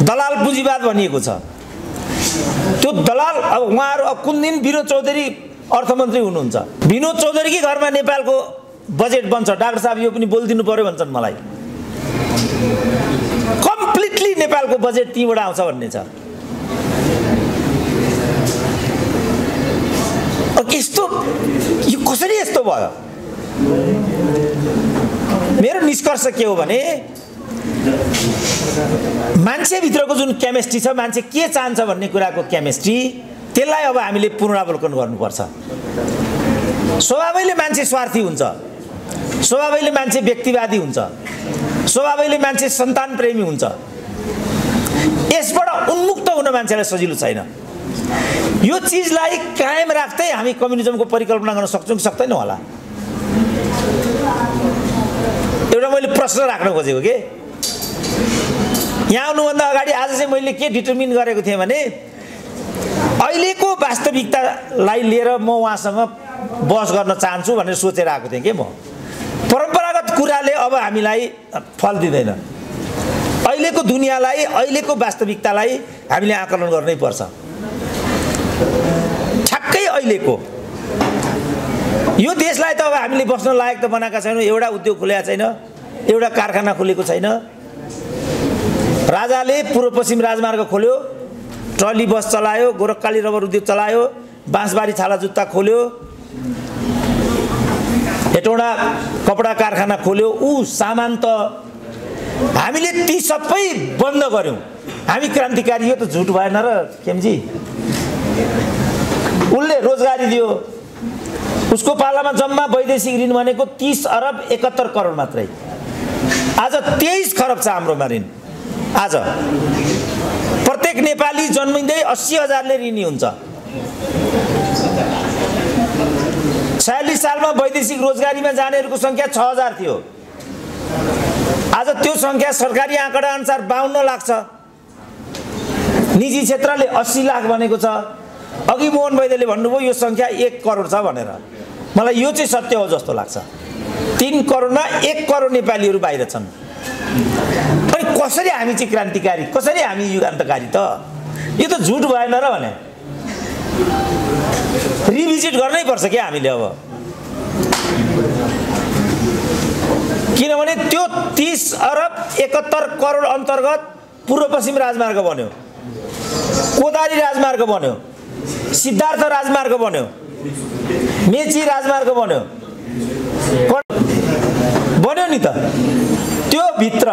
दलाल पुँजीवाद भनिएको छ। त्यो दलाल अब उहाँहरू अब कुन दिन विनोद चौधरी अर्थमन्त्री हुनुहुन्छ? विनोद चौधरीकै घरमा नेपालको बजेट बन्छ। डाक्टर साहब यो पनि बोलिदिनु पऱ्यो भन्छन् मलाई। कम्प्लिटली नेपालको बजेट त्यहीँबाट आउँछ भन्ने छ। यस्तो यो कसरी यस्तो भयो? मेरो निष्कर्ष के हो भने मान्छेभित्रको जुन केमेस्ट्री छ मान्छे के चाहन्छ भन्ने कुराको केमेस्ट्री त्यसलाई अब हामीले पुनरावलोकन गर्नुपर्छ। स्वभावैले मान्छे स्वार्थी हुन्छ। स्वभावैले मान्छे व्यक्तिवादी हुन्छ। स्वभावैले मान्छे सन्तान प्रेमी हुन्छ। यसबाट उन्मुक्त हुन मान्छेलाई सजिलो छैन। यो चिजलाई कायम राख्दै हामी कम्युनिजमको परिकल्पना गर्न सक्छौँ कि सक्दैनौँ होला एउटा मैले प्रश्न राख्न खोजेको के? यहाँ आउनुभन्दा अगाडि आज चाहिँ मैले के डिटर्मिन गरेको थिएँ भने अहिलेको वास्तविकतालाई लिएर म उहाँसँग बहस गर्न चाहन्छु भनेर सोचेर आएको थिएँ कि म? परम्परागत कुराले अब हामीलाई फल दिँदैन। अहिलेको दुनियाँलाई अहिलेको वास्तविकतालाई हामीले आकलन गर्नै पर्छ। ठ्याक्कै अहिलेको। यो देशलाई त अब हामीले बस्न लायक त बनाएका छैनौँ एउटा उद्योग खुलेको छैन। एउटा कारखाना खुलेको छैन। राजाले पूर्व पश्चिम राजमार्ग खोल्यो ट्रली बस चलायो गोरखकाली रबर उद्योग चलायो बाँसबारी छाला जुत्ता खोल्यो हेटौँडा कपडा कारखाना खोल्यो ऊ सामान त हामीले ती सबै बन्द गऱ्यौँ। हामी क्रान्तिकारी यो त झुट भएन र केमजी उसले रोजगारी दियो। उसको पालामा जम्मा वैदेशिक ऋण भनेको तिस अरब एकहत्तर करोड मात्रै। आज तेइस खरब छ हाम्रोमा ऋण आज। प्रत्येक नेपाली जन्मिँदै अस्सी हजारले ऋणी हुन्छ। छयालिस सालमा वैदेशिक रोजगारीमा जानेहरूको सङ्ख्या छ हजार थियो। आज त्यो सङ्ख्या सरकारी आँकडा अनुसार बाहन्न लाख छ। निजी क्षेत्रले अस्सी लाख भनेको छ। अघि मोहन वैद्यले भन्नुभयो यो सङ्ख्या एक करोड छ भनेर। मलाई यो चाहिँ सत्य हो जस्तो लाग्छ। तिन करोडमा एक करोड नेपालीहरू बाहिर छन्। अनि कसरी हामी चाहिँ क्रान्तिकारी? कसरी हामी युगान्तकारी त? यो त झुट भएन र भने। रिभिजिट गर्नै पर्छ क्या हामीले अब। किनभने त्यो तिस अरब एकहत्तर करोड अन्तर्गत पूर्व पश्चिम राजमार्ग बन्यो। कोदारी राजमार्ग बन्यो। सिद्धार्थ राजमार्ग बन्यो। मेची राजमार्ग बन्यो। बन्यो नि त। त्यो भित्र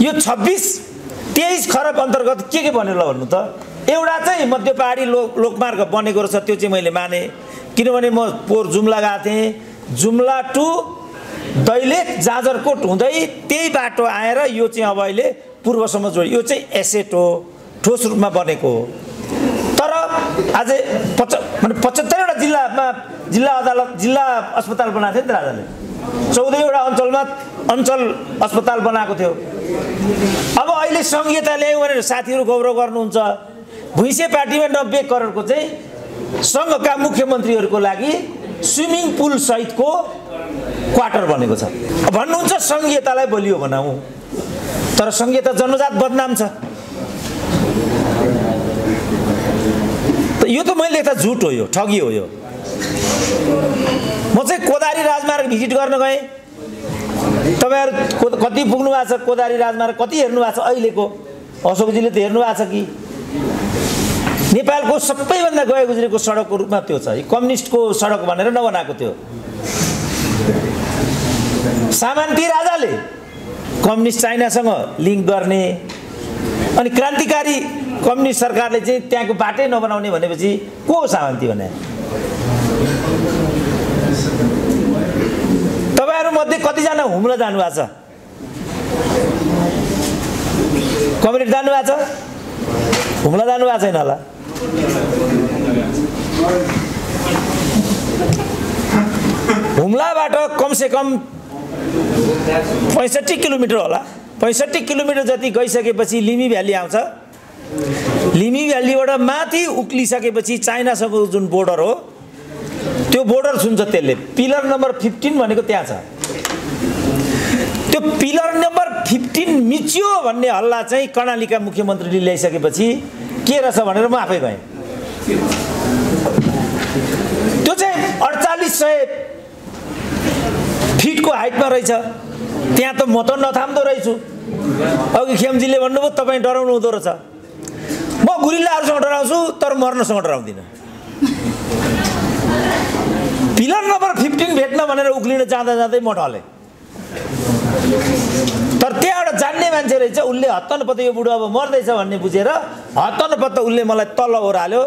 यो छब्बिस तेइस खरब अन्तर्गत के के बन्यो ल भन्नु त। एउटा चाहिँ मध्य पहाडी लो लोकमार्ग बनेको रहेछ त्यो चाहिँ मैले माने। किनभने म पोहोर जुम्ला गएको थिएँ। जुम्ला टु दैलेख जाजरकोट हुँदै त्यही बाटो आएर यो चाहिँ अब अहिले पूर्वसम्म जोड्यो यो चाहिँ एसेट हो ठोस रूपमा बनेको हो। तर आज पच माने पचहत्तरवटा जिल्लामा जिल्ला अदालत जिल्ला अस्पताल बनाएको थियो नि त राजाले? चौधवटा अञ्चलमा अञ्चल अस्पताल बनाएको थियो। अब अहिले सङ्घीयता ल्यायौँ भनेर साथीहरू गौरव गर्नुहुन्छ। भुइँसे पार्टीमा नब्बे करोडको चाहिँ सङ्घका मुख्यमन्त्रीहरूको लागि स्विमिङ पुल सहितको क्वार्टर बनेको छ। भन्नुहुन्छ सङ्घीयतालाई बलियो बनाऊ तर सङ्घीयता जन्मजात बदनाम छ। यो त मैले त झुट हो यो ठगी हो यो। म चाहिँ कोदारी राजमार्ग भिजिट गर्न गएँ। तपाईँहरू कति पुग्नु भएको छ कोदारी राजमार्ग कति हेर्नु भएको छ अहिलेको? अशोकजीले त हेर्नु भएको छ कि? नेपालको सबैभन्दा गए गुज्रेको सडकको रूपमा त्यो छ। कम्युनिस्टको सडक भनेर नबनाएको त्यो। सामान्ती राजाले कम्युनिस्ट चाइनासँग लिङ्क गर्ने अनि क्रान्तिकारी कम्युनिस्ट सरकारले चाहिँ त्यहाँको बाटै नबनाउने भनेपछि को हो सामान्ती भने तपाईँहरूमध्ये कतिजना हुम्ला जानुभएको छ? कम्युनिस्ट जानुभएको छ? हुम्ला जानुभएको छैन होला। हुम्लाबाट कमसेकम पैँसठी किलोमिटर होला। पैँसठी किलोमिटर जति गइसकेपछि लिमी भ्याली आउँछ। लिमी भ्यालीबाट माथि उक्लिसकेपछि चाइनासँगको जुन बोर्डर हो त्यो बोर्डर छुन्छ त्यसले। पिलर नम्बर फिफ्टिन भनेको त्यहाँ छ। त्यो पिलर नम्बर फिफ्टिन मिच्यो भन्ने हल्ला चाहिँ कर्णालीका मुख्यमन्त्रीले ल्याइसकेपछि के रहेछ भनेर म आफै गएँ त्यो चाहिँ अडचालिस सय फिटको हाइटमा रहेछ। त्यहाँ त म त नथाम्दो रहेछु। अघि खेमजीले भन्नुभयो तपाईँ डराउनु हुँदो रहेछ। म गुरिल्लाहरूसँग डराउँछु तर मर्नसँग डराउँदिनँ। पिलर नम्बर फिफ्टिन भेट्न भनेर उक्लिन जाँदा जाँदै म ढलेँ। तर त्यहाँ एउटा जान्ने मान्छे रहेछ उसले हत्तनपत्त यो बुढो अब मर्दैछ भन्ने बुझेर हत्तनपत्त उसले मलाई तल ओह्राल्यो।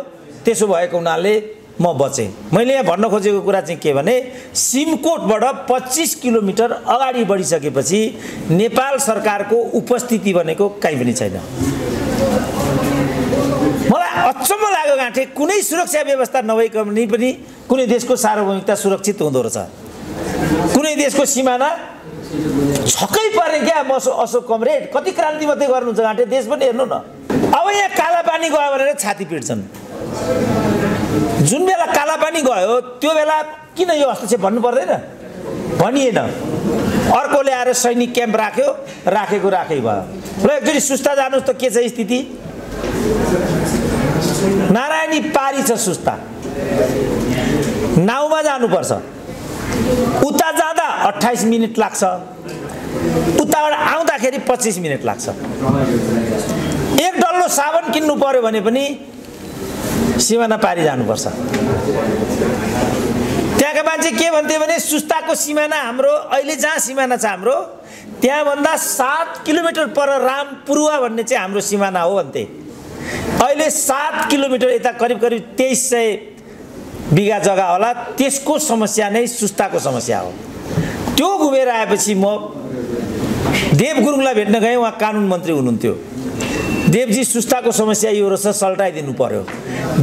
त्यसो भएको हुनाले म बचेँ। मैले यहाँ भन्न खोजेको कुरा चाहिँ के भने सिमकोटबाट पच्चिस किलोमिटर अगाडि बढिसकेपछि नेपाल सरकारको उपस्थिति भनेको कहीँ पनि छैन। मलाई अचम्म लाग्यो गाँठे कुनै सुरक्षा व्यवस्था नभइकन पनि कुनै देशको सार्वभौमिकता सुरक्षित हुँदो रहेछ। कुनै देशको सिमाना छक्कै पर्ने क्या म अशोक कमरेड। कति क्रान्ति मात्रै गर्नुहुन्छ घाँटे देश पनि हेर्नु न। अब यहाँ काला पानी गयो भनेर छाती पिट्छन्। जुन बेला काला पानी गयो त्यो बेला किन यो हस्तक्षेप भन्नु पर्दैन? भनिएन। अर्कोले आएर सैनिक क्याम्प राख्यो राखेको राखै भयो। र एकचोटि सुस्ता जानुहोस् त के छ स्थिति? नारायणी पारी छ सुस्ता। नाउमा जानुपर्छ। उता जाँदा अठाइस मिनट लाग्छ। उताबाट आउँदाखेरि पच्चिस मिनट लाग्छ। एक डल्लो साबन किन्नु पर्यो भने पनि सिमाना पारी जानुपर्छ। त्यहाँका मान्छे के भन्थे भने सुस्ताको सिमाना हाम्रो अहिले जहाँ सिमाना छ हाम्रो त्यहाँभन्दा सात किलोमिटर पर रामपुरुवा भन्ने चाहिँ हाम्रो सिमाना हो भन्थे। अहिले सात किलोमिटर यता करिब करिब तेइस सय बिघा जग्गा होला त्यसको समस्या नै सुस्ताको समस्या हो। त्यो घुमेर आएपछि म देव गुरुङलाई भेट्न गएँ उहाँ कानुन मन्त्री हुनुहुन्थ्यो। देवजी सुस्ताको समस्या यो रहेछ सल्टाइदिनु पर्यो।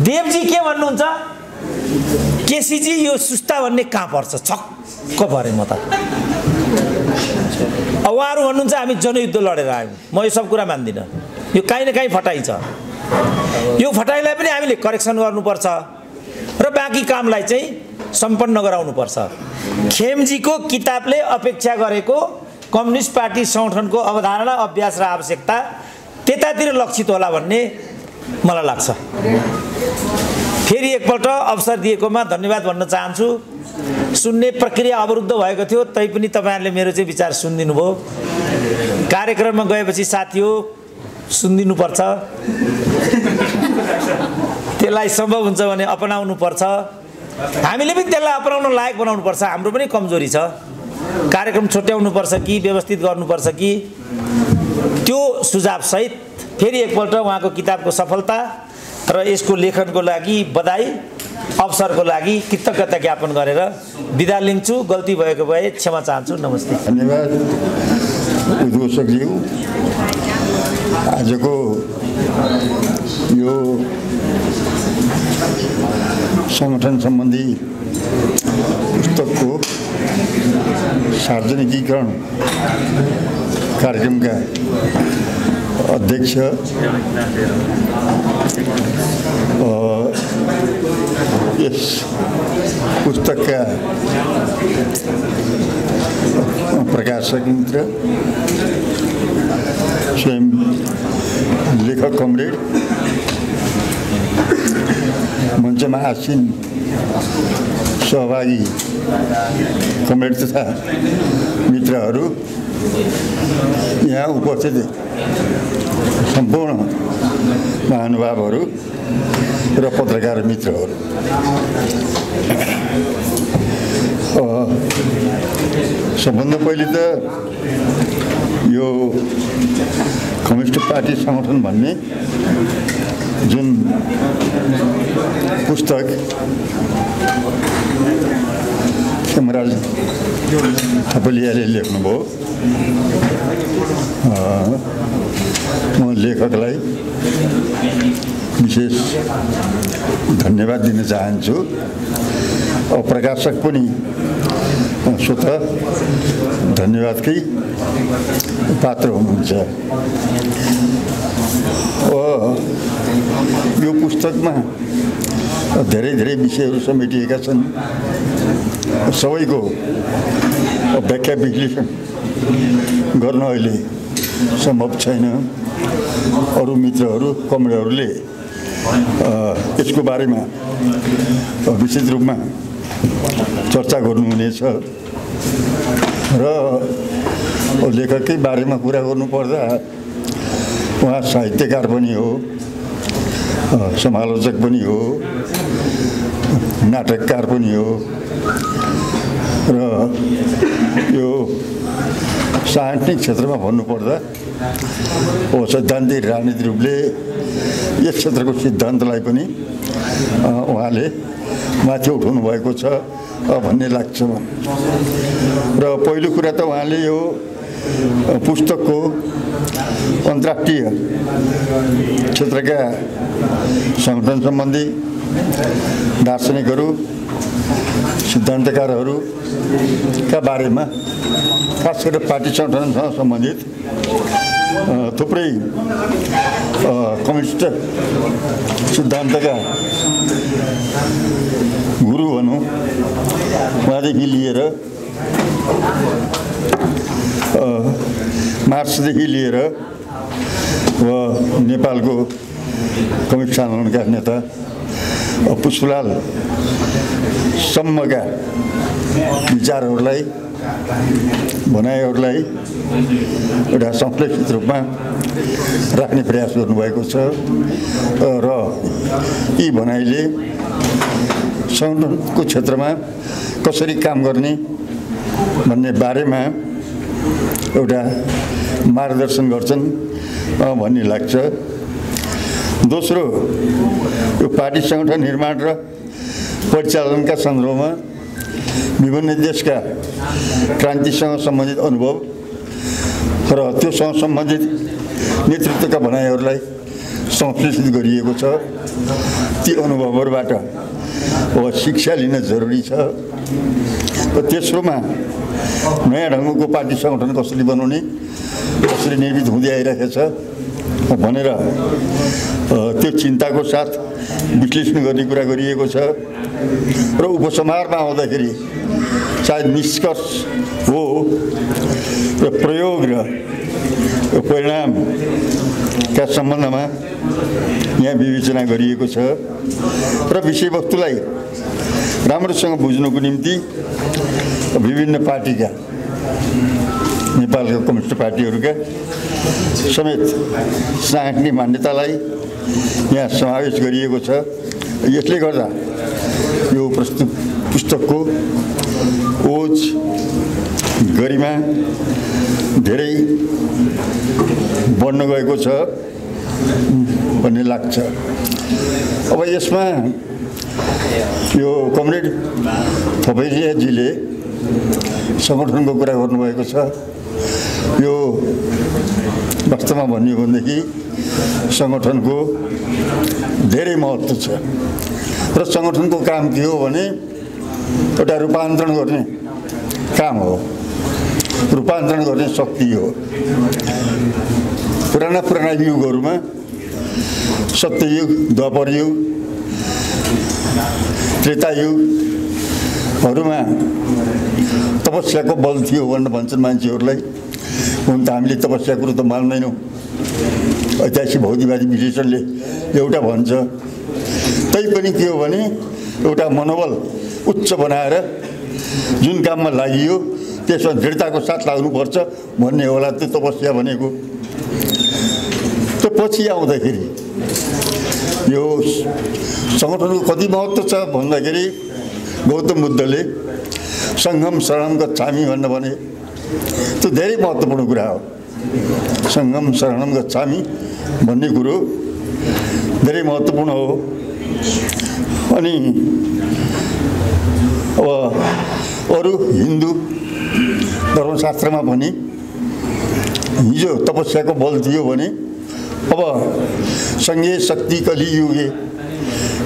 देवजी के भन्नुहुन्छ? केसीजी यो सुस्ता भन्ने कहाँ पर्छ? छक्क परेँ म त। उहाँहरू भन्नुहुन्छ हामी जनयुद्ध लडेर आयौँ। म यो सब कुरा मान्दिनँ। यो काहीँ न काहीँ फटाइ छ। यो फटाइलाई पनि हामीले करेक्सन गर्नुपर्छ र बाँकी कामलाई चाहिँ सम्पन्न गराउनुपर्छ। खेमजीको किताबले अपेक्षा गरेको कम्युनिस्ट पार्टी सङ्गठनको अवधारणा अभ्यास र आवश्यकता त्यतातिर लक्षित होला भन्ने मलाई लाग्छ। फेरि एकपल्ट अवसर दिएकोमा धन्यवाद भन्न चाहन्छु। सुन्ने प्रक्रिया अवरुद्ध भएको थियो तैपनि तपाईँहरूले मेरो चाहिँ विचार सुनिदिनु भयो कार्यक्रममा गएपछि साथी हो सुनिदिनुपर्छ। त्यसलाई सम्भव हुन्छ भने अपनाउनु पर्छ हामीले पनि त्यसलाई अपनाउन लायक बनाउनु पर्छ हाम्रो पनि कमजोरी छ। कार्यक्रम छुट्याउनुपर्छ कि व्यवस्थित गर्नुपर्छ कि? त्यो सुझावसहित फेरि एकपल्ट उहाँको किताबको सफलता र यसको लेखनको लागि बधाई अवसरको लागि कृतज्ञता ज्ञापन गरेर बिदा लिन्छु। गल्ती भएको भए क्षमा चाहन्छु। नमस्ते। धन्यवाद। उद्घोषकज्यू आजको यो सङ्गठन सम्बन्धी पुस्तकको सार्वजनिकीकरण कार्यक्रमका अध्यक्ष अ, यस पुस्तकका प्रकाशक मित्र स्वयं लेखक कमरेड मञ्चमा आसीन सहभागी कमरेड तथा मित्रहरू यहाँ उपस्थित सम्पूर्ण महानुभावहरू र पत्रकार मित्रहरू। सबभन्दा पहिले त यो कम्युनिस्ट पार्टी सङ्गठन भन्ने जुन पुस्तक खेमराज थपलियाले लेख्नुभयो म लेखकलाई विशेष धन्यवाद दिन चाहन्छु। प्रकाशक पनि स्वत धन्यवादकै पात्र हुनुहुन्छ। यो पुस्तकमा धेरै धेरै विषयहरू समेटिएका छन्। सबैको व्याख्या विश्लेषण गर्न अहिले सम्भव छैन। अरू मित्रहरू कमरेडहरूले अ, यसको बारेमा विशेष रूपमा चर्चा गर्नुहुनेछ। र लेखककै बारेमा कुरा गर्नुपर्दा उहाँ साहित्यकार पनि हो समालोचक पनि हो नाटककार पनि हो। र यो साहित्यिक क्षेत्रमा भन्नुपर्दा हो सैद्धान्तिक राजनीतिक रूपले यस क्षेत्रको सिद्धान्तलाई पनि उहाँले माथि उठाउनु भएको छ भन्ने लाग्छ र पहिलो कुरा त उहाँले यो पुस्तकको अन्तर्राष्ट्रिय क्षेत्रका सङ्गठन सम्बन्धी दार्शनिकहरू सिद्धान्तकारहरूका बारेमा खास गरेर पार्टी सङ्गठनसँग सम्बन्धित थुप्रै कम्युनिस्ट सिद्धान्तका गुरु भनौँ उहाँदेखि लिएर अ, मार्क्सदेखि लिएर नेपालको कम्युनिस्ट आन्दोलनका नेता अ, पुष्पलालसम्मका विचारहरूलाई भनाइहरूलाई एउटा संश्लेषित रूपमा राख्ने प्रयास गर्नुभएको छ। र यी भनाइले सङ्गठनको क्षेत्रमा कसरी काम गर्ने भन्ने बारेमा एउटा मार्गदर्शन गर्छन् भन्ने लाग्छ। दोस्रो यो पार्टी सङ्गठन निर्माण र परिचालनका सन्दर्भमा विभिन्न देशका क्रान्तिसँग सम्बन्धित अनुभव र त्योसँग सम्बन्धित नेतृत्वका भनाइहरूलाई संश्लेषित गरिएको छ। ती अनुभवहरूबाट अब शिक्षा लिन जरुरी छ। र तेस्रोमा नयाँ ढङ्गको पार्टी सङ्गठन कसरी बनाउने कसरी निर्मित हुँदै आइरहेको भनेर त्यो चिन्ताको साथ विश्लेषण गर्ने कुरा गरिएको छ। र उपसंहारमा आउँदाखेरि सायद निष्कर्ष हो र प्रयोग र परिणामका सम्बन्धमा यहाँ विवेचना गरिएको छ र विषयवस्तुलाई राम्रोसँग बुझ्नुको निम्ति विभिन्न पार्टीका नेपालका कम्युनिस्ट पार्टीहरूका समेत सांगठनिक मान्यतालाई यहाँ समावेश गरिएको छ। यसले गर्दा यो प्रस्तुत पुस्तकको ओज गरिमा धेरै बढ्न गएको छ भन्ने लाग्छ। अब यसमा यो कमरेड थपैजियाजीले सङ्गठनको कुरा गर्नुभएको छ। यो वास्तवमा भन्यो भनेदेखि सङ्गठनको धेरै महत्त्व छ। र सङ्गठनको काम के हो भने एउटा रूपान्तरण गर्ने काम हो। रूपान्तरण गर्ने शक्ति हो। पुराना पुराना युगहरूमा सत्ययुग द्वापर युग त्रेतायुगहरूमा तपस्याको बल थियो भनेर भन्छन् मान्छेहरूलाई। हुन त हामीले तपस्या कुरो त मान्दैनौँ। ऐतिहासिक भौतिकवादी विश्लेषणले एउटा भन्छ। तैपनि के हो भने एउटा मनोबल उच्च बनाएर जुन काममा लागियो त्यसमा दृढताको साथ लाग्नुपर्छ भन्ने होला त्यो तपस्या भनेको। त्यो पछि आउँदाखेरि यो सङ्गठनको कति महत्त्व छ भन्दाखेरि गौतम बुद्धले सङ्गम शरणम गच्छामी भनेर भने त्यो धेरै महत्त्वपूर्ण कुरा हो। सङ्गम शरणम गच्छामी भन्ने कुरो धेरै महत्त्वपूर्ण हो। अनि अब अरू हिन्दू धर्मशास्त्रमा पनि हिजो तपस्याको बल दियो भने अब सङ्घीय शक्ति कलियुगे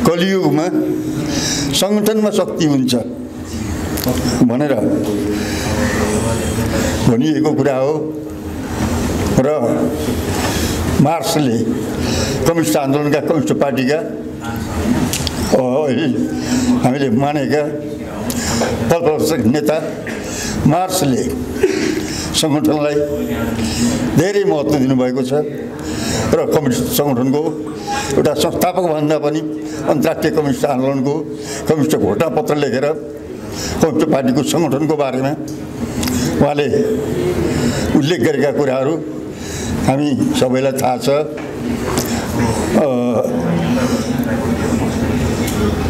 कलियुगमा सङ्गठनमा शक्ति हुन्छ भनेर भनिएको कुरा हो। र मार्क्सले कम्युनिस्ट आन्दोलनका कम्युनिस्ट पार्टीका हामीले मानेका प्रदर्शक नेता मार्क्सले सङ्गठनलाई धेरै महत्त्व दिनुभएको छ र कम्युनिस्ट सङ्गठनको एउटा संस्थापक भन्दा पनि अन्तर्राष्ट्रिय कम्युनिस्ट आन्दोलनको कम्युनिस्ट घोषणापत्र लेखेर कम्युनिस्ट पार्टीको सङ्गठनको बारेमा उहाँले उल्लेख गरेका कुराहरू हामी सबैलाई थाहा छ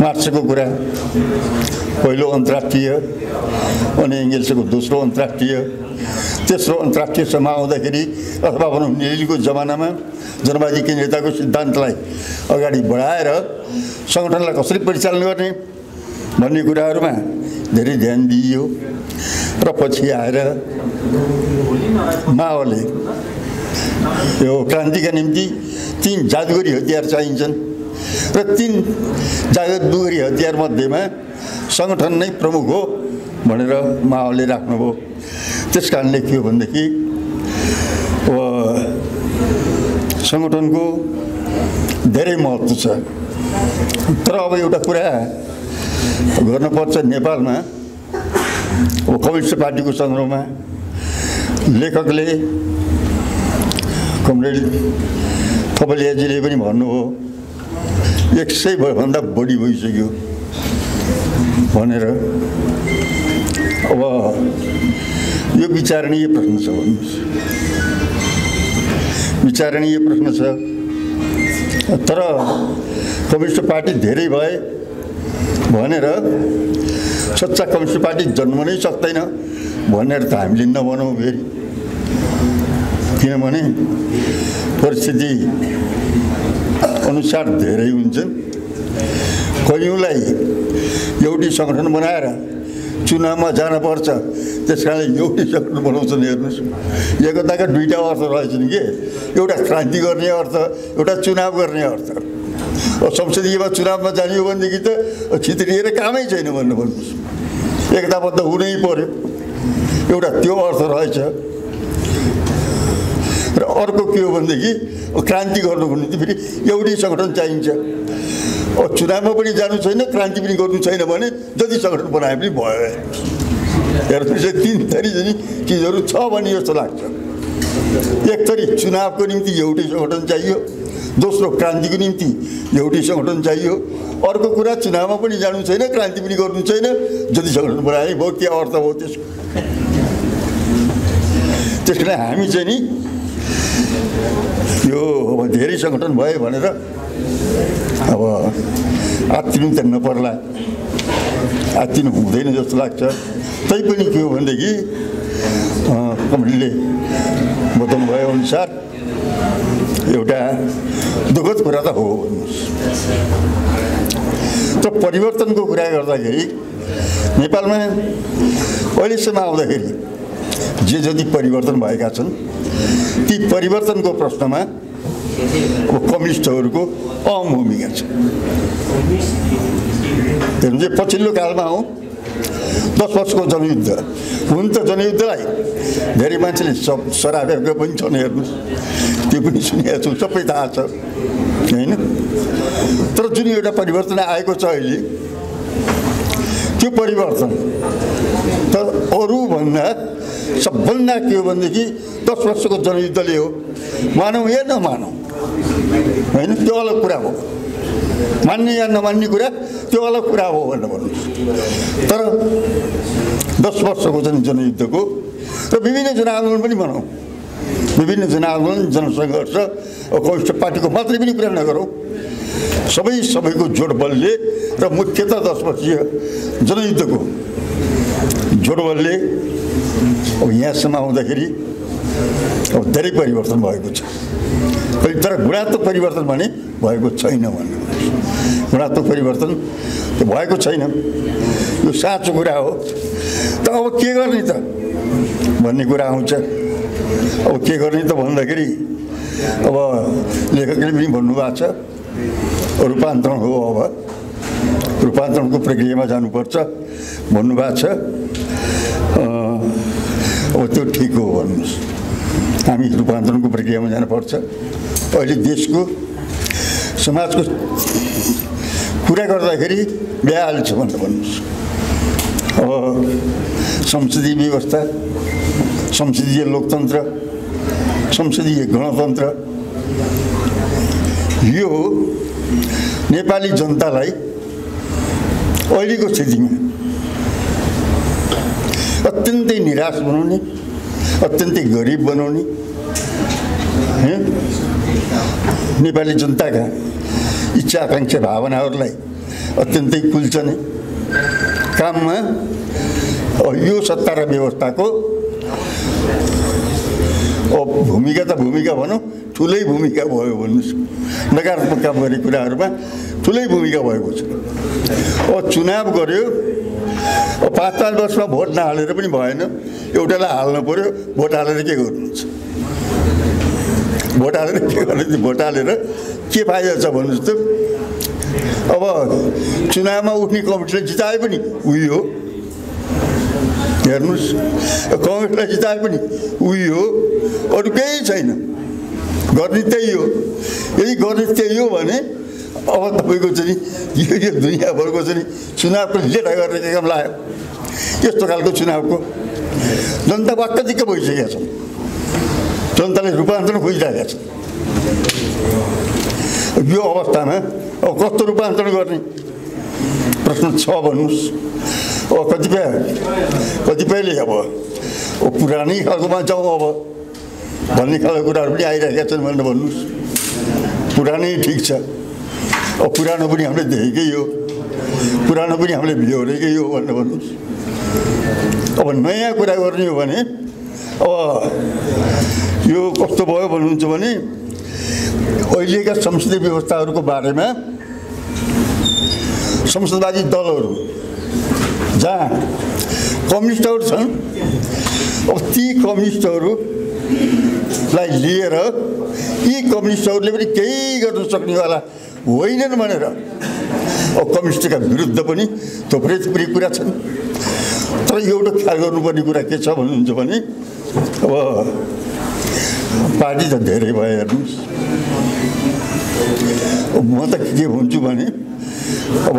मार्क्सको कुरा पहिलो अन्तर्राष्ट्रिय अनि इङ्ग्लिसको दोस्रो अन्तर्राष्ट्रिय। तेस्रो अन्तर्राष्ट्रियसम्म आउँदाखेरि अथवा भनौँ नेलीको जमानामा जनवादी केन्द्रियताको सिद्धान्तलाई अगाडि बढाएर सङ्गठनलाई कसरी परिचालन गर्ने भन्ने कुराहरूमा धेरै ध्यान दिइयो। र पछि आएर माओले यो क्रान्तिका निम्ति तिन जादुगरी हतियार चाहिन्छन् र तिन जादुगरी हतियार मध्येमा सङ्गठन नै प्रमुख हो भनेर माओले राख्नुभयो। त्यस कारणले के हो भनेदेखि सङ्गठनको धेरै महत्त्व छ। तर अब एउटा कुरा गर्नुपर्छ नेपालमा कम्युनिस्ट पार्टीको सङ्ग्रहमा लेखकले कमरेड थपलियाजीले पनि भन्नुभयो एक सय भन्दा बढी भइसक्यो भनेर। अब यो विचारणीय प्रश्न छ भन्नुहोस्। विचारणीय प्रश्न छ। तर कम्युनिस्ट पार्टी धेरै भए भनेर सच्चा कम्युनिस्ट पार्टी जन्मनै सक्दैन भनेर त हामीले नभनौँ फेरि। किनभने परिस्थिति अनुसार धेरै हुन्छन्। कैयौँलाई एउटै सङ्गठन बनाएर चुनावमा जानुपर्छ त्यस कारणले एउटै सङ्गठन बनाउँछन् हेर्नुहोस्। एकताका दुईवटा अर्थ रहेछन् कि? एउटा क्रान्ति गर्ने अर्थ एउटा चुनाव गर्ने अर्थ। संसदीयमा चुनावमा जाने हो भनेदेखि त छित्रिएर कामै छैन भन्नु भन्नुहोस् एकताबद्ध हुनै पर्यो। एउटा त्यो अर्थ रहेछ। र अर्को के हो भनेदेखि क्रान्ति गर्नुको निम्ति फेरि एउटै सङ्गठन चाहिन्छ। चुनावमा पनि जानु छैन क्रान्ति पनि गर्नु छैन भने जति सङ्गठन बनाए पनि भयो। हेर्नुहोस् तिन थरी चाहिँ चिजहरू छ भने जस्तो लाग्छ। एक थरी चुनावको निम्ति एउटै सङ्गठन चाहियो दोस्रो क्रान्तिको निम्ति एउटै सङ्गठन चाहियो। अर्को कुरा चुनावमा पनि जानु छैन क्रान्ति पनि गर्नु छैन जति सङ्गठन बनाए भयो के अर्थ हो त्यसको। त्यस कारण हामी चाहिँ नि यो अब धेरै सङ्गठन भयो भनेर अब आत्तिनु त नपर्ला। आत्तिनु हुँदैन जस्तो लाग्छ। तैपनि के हो भनेदेखि कमिटीले बताउनु भए अनुसार एउटा दुःखद कुरा त हो भन्नुहोस्। त परिवर्तनको कुरा गर्दाखेरि नेपालमा अहिलेसम्म आउँदाखेरि जे जति परिवर्तन भएका छन् ती परिवर्तनको प्रश्नमा कम्युनिस्टहरूको अहम भूमिका छ। हेर्नु पछिल्लो कालमा हौँ दस वर्षको जनयुद्ध। हुन त जनयुद्धलाई धेरै मान्छेले सब सरापेको पनि छन् हेर्नुहोस्। त्यो पनि सुनेको छु सबै थाहा छ होइन? तर जुन एउटा परिवर्तन आएको छ अहिले त्यो परिवर्तन त अरूभन्दा सबभन्दा के हो भनेदेखि दस वर्षको जनयुद्धले हो। मानौँ या नमानौँ? होइन त्यो अलग कुरा हो। मान्ने या नमान्ने कुरा त्यो अलग कुरा हो भनेर भन्नुहोस्। तर दस वर्षको जन जनयुद्धको र विभिन्न जनआन्दोलन पनि भनौँ। विभिन्न जनआन्दोलन जनसङ्घर्ष कम्युनिस्ट पार्टीको मात्रै पनि कुरा नगरौँ। सबै सबैको जोडबलले र मुख्यतः दस वर्षीय जनयुद्धको जोडबलले अब यहाँसम्म आउँदाखेरि अब धेरै परिवर्तन भएको छ तर गुणात्मक परिवर्तन भने भएको छैन भन्नु गुणात्मक परिवर्तन भएको छैन यो साँचो कुरा हो त अब के गर्ने त भन्ने कुरा आउँछ अब के गर्ने त भन्दाखेरि अब लेखकले पनि भन्नुभएको छ रूपान्तरण हो अब रूपान्तरणको प्रक्रियामा जानुपर्छ भन्नुभएको छ अब त्यो ठिक हो भन्नुहोस्। हामी रूपान्तरणको प्रक्रियामा जानुपर्छ। अहिले देशको समाजको कुरा गर्दाखेरि भइहाल्छ भनेर भन्नुहोस्। अब संसदीय व्यवस्था संसदीय लोकतन्त्र संसदीय गणतन्त्र यो नेपाली जनतालाई अहिलेको स्थितिमा अत्यन्तै निराश बनाउने अत्यन्तै गरिब बनाउने नेपाली जनताका इच्छा आकाङ्क्षा भावनाहरूलाई अत्यन्तै कुल्चने काममा यो सत्ता र व्यवस्थाको भूमिका त भूमिका भनौँ ठुलै भूमिका भयो भन्नुहोस् नकारात्मक काम गर्ने कुराहरूमा ठुलै भूमिका भएको छ। अब चुनाव गऱ्यो पाँच पाँच वर्षमा भोट नहालेर पनि भएन। एउटालाई हाल्नु पऱ्यो भोट हालेर के गर्नुहुन्छ? भोट हालेर के गर्ने भोट हालेर के फाइदा छ भन्नुहोस् त। अब चुनावमा उठ्ने कमिटीले जिताए पनि उही हो। हेर्नुहोस् कङ्ग्रेसलाई जिताए पनि उही हो। अरू केही छैन। गर्ने त्यही हो। यदि गर्ने त्यही हो भने अब तपाईँको चाहिँ यो यो दुनियाँभरको चाहिँ चुनावको लेटा गर्ने काम लाग्यो यस्तो खालको चुनावको जनता वाक्क दिक्क भइसकेका छन् जनताले रूपान्तरण खोजिरहेका छन् यो अवस्थामा अब कस्तो रूपान्तरण गर्ने प्रश्न छ भन्नुहोस् अब कतिपय कतिपयले अब पुरानै खालकोमा जाउँ अब भन्ने खालको कुराहरू पनि आइरहेका छन् भनेर भन्नुहोस् पुरानै ठिक छ अब पुरानो पनि हामीले देखेकै हो। पुरानो पनि हामीले बिहोरेकै हो भनेर भन्नुहोस् अब नयाँ कुरा गर्ने हो भने अब यो कस्तो भयो भन्नुहुन्छ भने अहिलेका संसदीय व्यवस्थाहरूको बारेमा संसदवादी दलहरू जहाँ कम्युनिस्टहरू छन् अब ती कम्युनिस्टहरूलाई लिएर यी कम्युनिस्टहरूले पनि केही गर्नु सक्नेवाला होइनन् भनेर। कम्युनिस्टका विरुद्ध पनि थुप्रै थुप्रै कुरा छन् तर एउटा ख्याल गर्नुपर्ने कुरा के छ भन्नुहुन्छ भने अब पार्टी त धेरै भयो हेर्नुहोस्। म त के भन्छु भने अब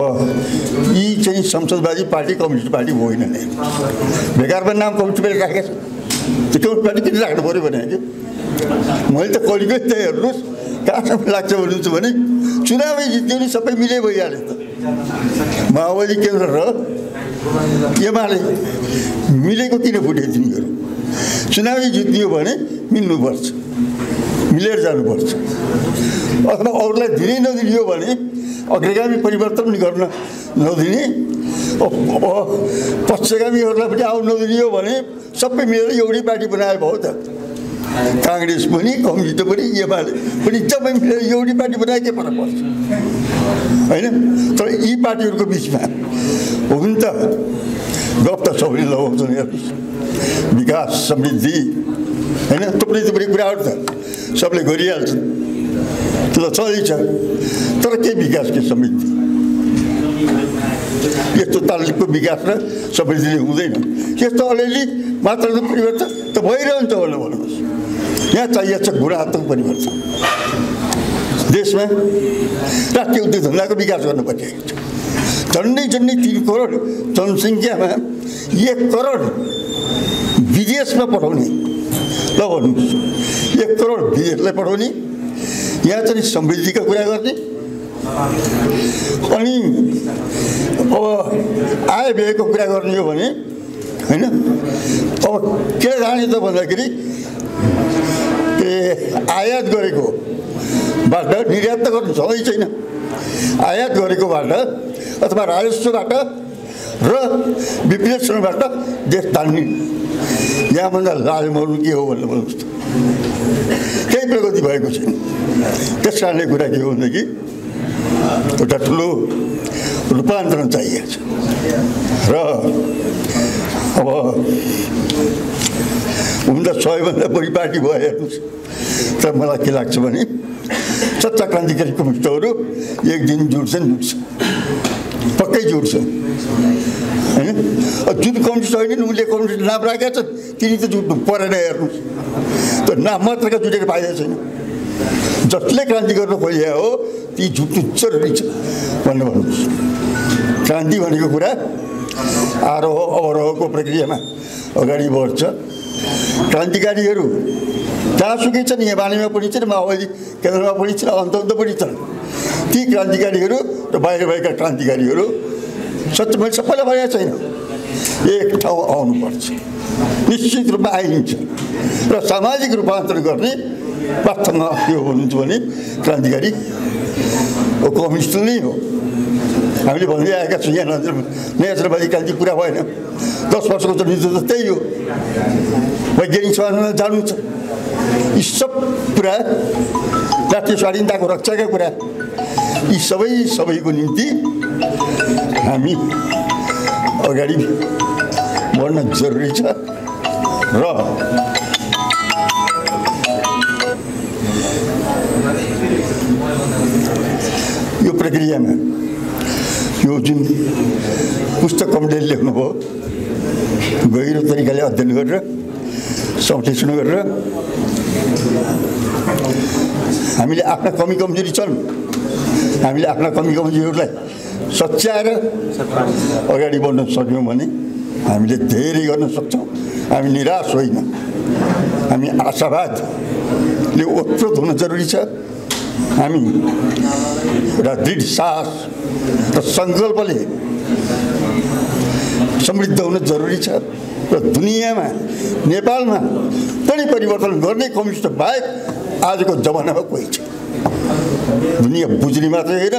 यी चाहिँ संसदवादी पार्टी कम्युनिस्ट पार्टी होइन नै। बेकारमा नाम कम्युनिस्ट पार्टी राखेको छ। त्यो पार्टी किन राख्नु पऱ्यो भने कि? मैले त कहिलेकै त्यही हेर्नुहोस्। कहाँसम्म लाग्छ भन्नुहुन्छ भने चुनावै जित्यो भने सबै मिले भइहाल्यो त। माओवादी केन्द्र र एमाले मिलेको किन फुट्यो तिनीहरू? चुनावै जित्यो भने मिल्नुपर्छ मिलेर जानुपर्छ। अथवा अरूलाई दिनै नदिने हो भने अग्रगामी परिवर्तन पनि गर्न नदिने पश्चगामीहरूलाई पनि आउनु नदिने भने सबै मिलेर एउटै पार्टी बनाए भयो त। काङ्ग्रेस पनि कम्युनिस्ट पनि एमाले पनि सबै मिलेर एउटै पार्टी बनाए के फरक पर्छ। होइन? तर यी पार्टीहरूको बिचमा हुन त गफ त सबैले लगाउँछन् विकास समृद्धि होइन? थुप्रै थुप्रै कुराहरू त सबले गरिहाल्छन् त्यो त छँदैछ तर के विकास के समृद्धि? यस्तो तालिमको विकास र समृद्धि हुँदैन। यस्तो अलिअलि मात्र परिवर्तन त भइरहन्छ भनेर भन्नुहोस्। यहाँ चाहिएको छ गुणात्मक परिवर्तन देशमा राष्ट्रिय उद्योग धन्दाको विकास गर्नु परिरहेको छ झन्डै झन्डै तिन करोड जनसङ्ख्यामा एक करोड विदेशमा पठाउने ल भन्नुहोस् एक करोड विदेशलाई पठाउने यहाँ चाहिँ समृद्धिका कुरा गर्ने अनि अब आय व्ययको कुरा गर्ने हो भने होइन अब के जाने त भन्दाखेरि आयात गरेको बाट निर्यात त गर्नु छँदै छैन। आयात गरेकोबाट अथवा राजस्वबाट र विप्लेषणबाट देश तान्ने। यहाँभन्दा लाज मर्नु के हो भन्नु भन्नुहोस् त। केही प्रगति भएको छैन। त्यस कारणले कुरा के हो भनेदेखि एउटा ठुलो रूपान्तरण चाहिएको छ। र अब हुन त सबैभन्दा बढी पार्टी भयो हेर्नुहोस् तर मलाई के लाग्छ भने सच्चा क्रान्तिकारी कम्युनिस्टहरू एक दिन जुट्छन् जुट्छ पक्कै जुट्छ होइन? जुन कम्युनिस्ट होइन उनले कम्युनिस्ट नाम राखेका छन् तिनी त जुट्नु परेन हेर्नुहोस् त्यो नाम मात्रका जुटेर पाइएको छैन। जसले क्रान्ति गर्न खोजे हो ती झुट्नु जरुरी छ भन्नु भन्नुहोस्। क्रान्ति भनेको कुरा आरोह अवरोहको प्रक्रियामा अगाडि बढ्छ। क्रान्तिकारीहरू जहाँसुकै छन् यहाँ बानीमा पनि छन् माओवादी केन्द्रमा पनि छन् अन्त पनि छन्। ती क्रान्तिकारीहरू र बाहिर भएका क्रान्तिकारीहरू सच मैले सबैलाई भनेको छैन एक ठाउँ आउनुपर्छ। निश्चित रूपमा आइन्छ र सामाजिक रूपान्तरण गर्ने वास्तवमा हो भन्नुहुन्छ भने क्रान्तिकारी कम्युनिस्ट नै हो। हामीले भन्दै आएका छौँ यहाँ नजर नयाँ पुरा भएन दस वर्षको त नेतृत्व त्यही हो वैज्ञानिक समाजमा जानु छ यी सब कुरा जातीय स्वाधीनताको रक्षाका कुरा यी सबै सबैको निम्ति हामी अगाडि बढ्न जरुरी छ र यो प्रक्रियामा यो जुन पुस्तक कमिटीले लेख्नुभयो गहिरो तरिकाले अध्ययन गरेर संश्लेषण गरेर हामीले आफ्ना कमी कमजोरी छन् हामीले आफ्ना कमी कमजोरीहरूलाई सच्याएर अगाडि बढ्न सक्यौँ भने हामीले धेरै गर्न सक्छौँ हामी निराश होइन हामी आशावादले ओतप्रोत हुन जरुरी छ हामी एउटा दृढ साहस र सङ्कल्पले समृद्ध हुन जरुरी छ र दुनियाँमा नेपालमा पनि परिवर्तन गर्ने कम्युनिस्ट बाहेक आजको जमानामा कोही छ दुनियाँ बुझ्ने मात्रै होइन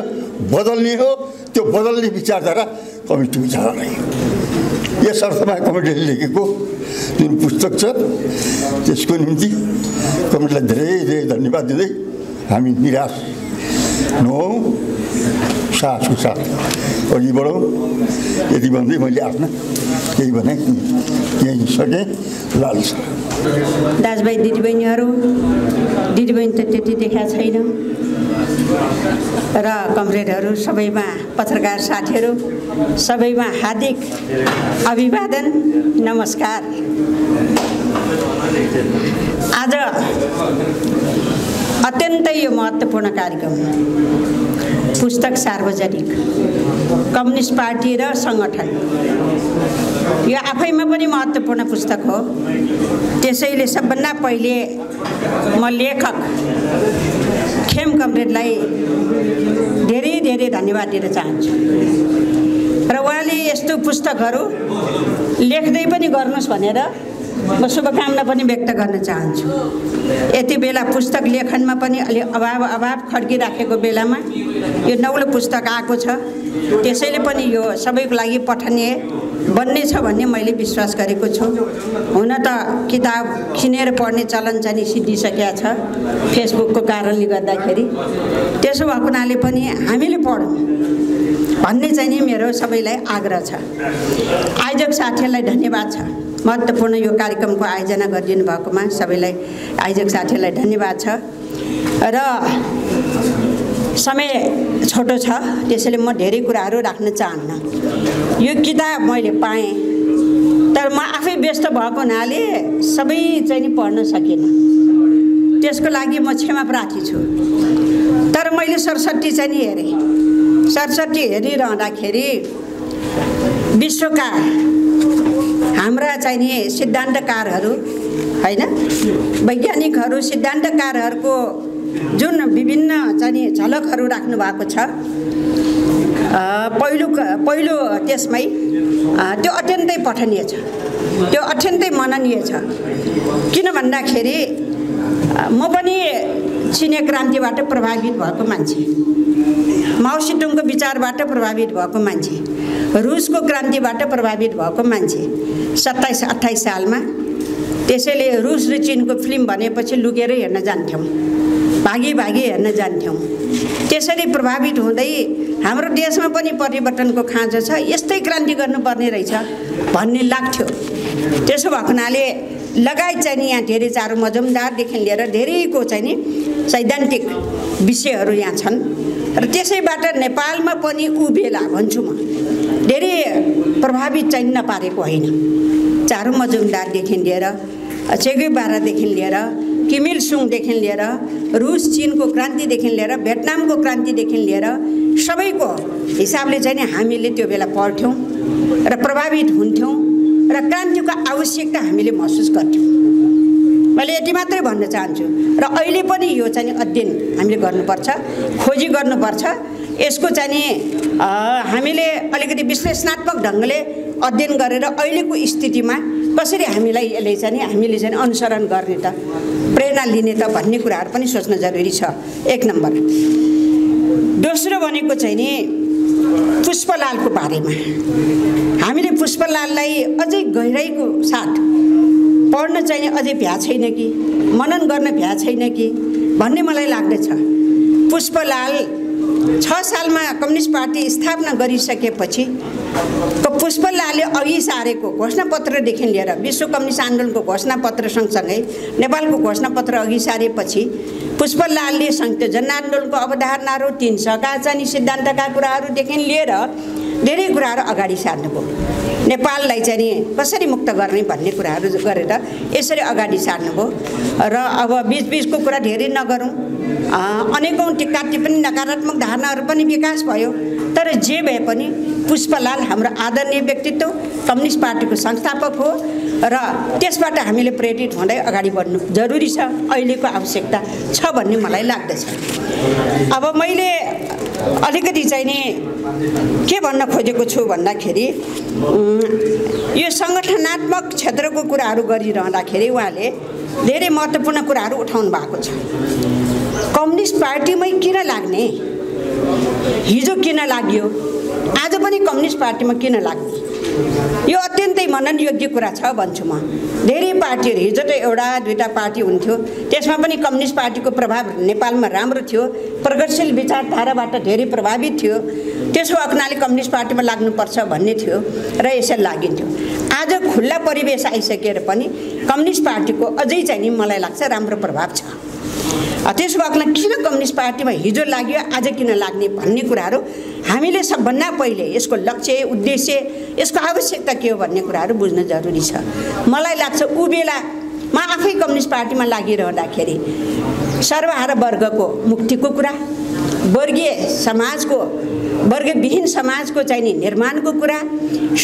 बदल्ने हो त्यो बदल्ने विचारधारा कम्युनिस्ट विचारधारा हो। यस अर्थमा कमिटीले लेखेको जुन पुस्तक छ त्यसको निम्ति कमिटीलाई धेरै धेरै धन्यवाद दिँदै हामी निराश नहौँ साहसको साथ अघि बढौँ यति भन्दै मैले आफ्ना केही भने यहीँ सकेँ लाल दाजुभाइ दिदीबहिनीहरू दिदीबहिनी त त्यति देखाएको छैन र कमरेडहरू सबैमा पत्रकार साथीहरू सबैमा हार्दिक अभिवादन नमस्कार आज अत्यन्तै यो महत्त्वपूर्ण कार्यक्रम पुस्तक सार्वजनिक कम्युनिस्ट पार्टी र सङ्गठन। यो आफैमा पनि महत्त्वपूर्ण पुस्तक हो। त्यसैले सबभन्दा पहिले म लेखक खेम कमरेडलाई धेरै धेरै धन्यवाद दिन चाहन्छु। र उहाँले यस्तो पुस्तकहरू लेख्दै पनि गर्नुहोस् भनेर म शुभकामना पनि व्यक्त गर्न चाहन्छु। यति बेला पुस्तक लेखनमा पनि अलि अभाव अभाव खड्किराखेको बेलामा यो नौलो पुस्तक आएको छ। त्यसैले पनि यो सबैको लागि पठनीय बन्ने छ भन्ने मैले विश्वास गरेको छु। हुन त किताब किनेर पढ्ने चलन चाहिँ सिद्धिसकेका छ फेसबुकको कारणले गर्दाखेरि। त्यसो भएको हुनाले पनि हामीले पढौँ भन्ने चाहिँ नि मेरो सबैलाई आग्रह छ। आयोजक साथीहरूलाई धन्यवाद छ। महत्त्वपूर्ण यो कार्यक्रमको आयोजना गरिदिनु भएकोमा सबैलाई आयोजक साथीहरूलाई धन्यवाद छ। र समय छोटो छ त्यसैले म धेरै कुराहरू राख्न चाहन्न। यो किताब मैले पाएँ तर म आफै व्यस्त भएको हुनाले सबै चाहिँ नि पढ्न सकिनँ। त्यसको लागि म क्षमा प्रार्थी छु। तर मैले सरस्वती चाहिँ नि हेरेँ। सरस्वती हेरिरहँदाखेरि विश्वका हाम्रा चाहिँ नि सिद्धान्तकारहरू होइन? वैज्ञानिकहरू सिद्धान्तकारहरूको जुन विभिन्न चाहिँ नि झलकहरू राख्नु भएको छ पहिलो पहिलो त्यसमै त्यो अत्यन्तै पठनीय छ। त्यो अत्यन्तै मननीय छ। किन भन्दाखेरि म पनि चिने क्रान्तिबाट प्रभावित भएको मान्छे। माओ सिटुङको विचारबाट प्रभावित भएको मान्छे। रुसको क्रान्तिबाट प्रभावित भएको मान्छे सत्ताइस अट्ठाइस सालमा त्यसैले रुस र चिनको फिल्म भनेपछि लुकेर हेर्न जान्थ्यौँ। भागी भागी हेर्न जान्थ्यौँ। त्यसरी प्रभावित हुँदै हाम्रो देशमा पनि परिवर्तनको खाँचो छ। यस्तै क्रान्ति गर्नुपर्ने रहेछ भन्ने लाग्थ्यो। त्यसो भएको हुनाले लगायत चाहिँ यहाँ धेरै चारो मजुमदारदेखि लिएर धेरैको चाहिँ नि सैद्धान्तिक विषयहरू यहाँ छन्। र त्यसैबाट नेपालमा पनि उभिएला भन्छु म। धेरै प्रभावित चाहिँ नपारेको होइन। चारु मजुमदारदेखि लिएर चेगे बारादेखि लिएर किमिल सुङदेखि लिएर रुस चिनको क्रान्तिदेखि लिएर भियतनामको क्रान्तिदेखि लिएर सबैको हिसाबले चाहिँ नि हामीले त्यो बेला पढ्थ्यौँ र प्रभावित हुन्थ्यौँ र क्रान्तिको आवश्यकता हामीले महसुस गर्थ्यौँ। मैले यति मात्रै भन्न चाहन्छु। र अहिले पनि यो चाहिँ अध्ययन हामीले गर्नुपर्छ खोजी गर्नुपर्छ। यसको चाहिँ नि हामीले अलिकति विश्लेषणात्मक ढङ्गले अध्ययन गरेर अहिलेको स्थितिमा कसरी हामीलाई यसले चाहिँ हामीले चाहिँ अनुसरण गर्ने त प्रेरणा लिने त भन्ने कुराहरू पनि सोच्न जरुरी छ। एक नम्बर। दोस्रो भनेको चाहिँ नि पुष्पलालको बारेमा। हामीले पुष्पलाललाई अझै गहिराइको साथ पढ्न चाहिँ अझै भ्या छैन कि मनन गर्न भ्या छैन कि भन्ने मलाई लाग्दछ। पुष्पलाल छ सालमा कम्युनिस्ट पार्टी स्थापना गरिसकेपछि पुष्पलालले अघि सारेको घोषणापत्रदेखि लिएर विश्व कम्युनिस्ट आन्दोलनको घोषणापत्र सँगसँगै नेपालको घोषणापत्र अघि सारेपछि पुष्पलालले संयुक्त जनआन्दोलनको अवधारणाहरू तिन सका चाहिँ सिद्धान्तका कुराहरूदेखि लिएर धेरै कुराहरू अगाडि सार्नुभयो। नेपाललाई चाहिँ कसरी मुक्त गर्ने भन्ने कुराहरू गरेर यसरी अगाडि सार्नुभयो। र अब बिचबिचको कुरा धेरै नगरौँ। अनेकौँ टिक्का टिप्पणी नकारात्मक धारणाहरू पनि विकास भयो। तर जे भए पनि पुष्पलाल हाम्रो आदरणीय व्यक्तित्व कम्युनिस्ट पार्टीको संस्थापक हो र त्यसबाट हामीले प्रेरित हुँदै अगाडि बढ्नु जरुरी छ अहिलेको आवश्यकता छ भन्ने मलाई लाग्दछ। अब मैले अलिकति चाहिँ नि के भन्न खोजेको छु भन्दाखेरि यो सङ्गठनात्मक क्षेत्रको कुराहरू गरिरहँदाखेरि उहाँले धेरै महत्त्वपूर्ण कुराहरू उठाउनु भएको छ। कम्युनिस्ट पार्टीमै किन लाग्ने? हिजो किन लाग्यो? आज पनि कम्युनिस्ट पार्टीमा किन लाग्ने? यो अत्यन्तै मनन योग्य कुरा छ भन्छु म। धेरै पार्टीहरू हिजो त एउटा दुईवटा पार्टी हुन्थ्यो। त्यसमा पनि कम्युनिस्ट पार्टीको प्रभाव नेपालमा राम्रो थियो। प्रगतिशील विचारधाराबाट धेरै प्रभावित थियो। त्यसो भएको हुनाले कम्युनिस्ट पार्टीमा लाग्नुपर्छ भन्ने थियो र यसरी लागिन्थ्यो। आज खुल्ला परिवेश आइसकेर पनि कम्युनिस्ट पार्टीको अझै चाहिँ नि मलाई लाग्छ राम्रो प्रभाव छ। त्यसो भएको किन कम्युनिस्ट पार्टीमा हिजो लाग्यो आज किन लाग्ने भन्ने कुराहरू हामीले सबभन्दा पहिले यसको लक्ष्य उद्देश्य यसको आवश्यकता के हो भन्ने कुराहरू बुझ्न जरुरी छ। मलाई लाग्छ ऊ बेला म आफै कम्युनिस्ट पार्टीमा लागिरहँदाखेरि सर्वहारा वर्गको मुक्तिको कुरा वर्गीय समाजको वर्गविहीन समाजको चाहिँ नि निर्माणको कुरा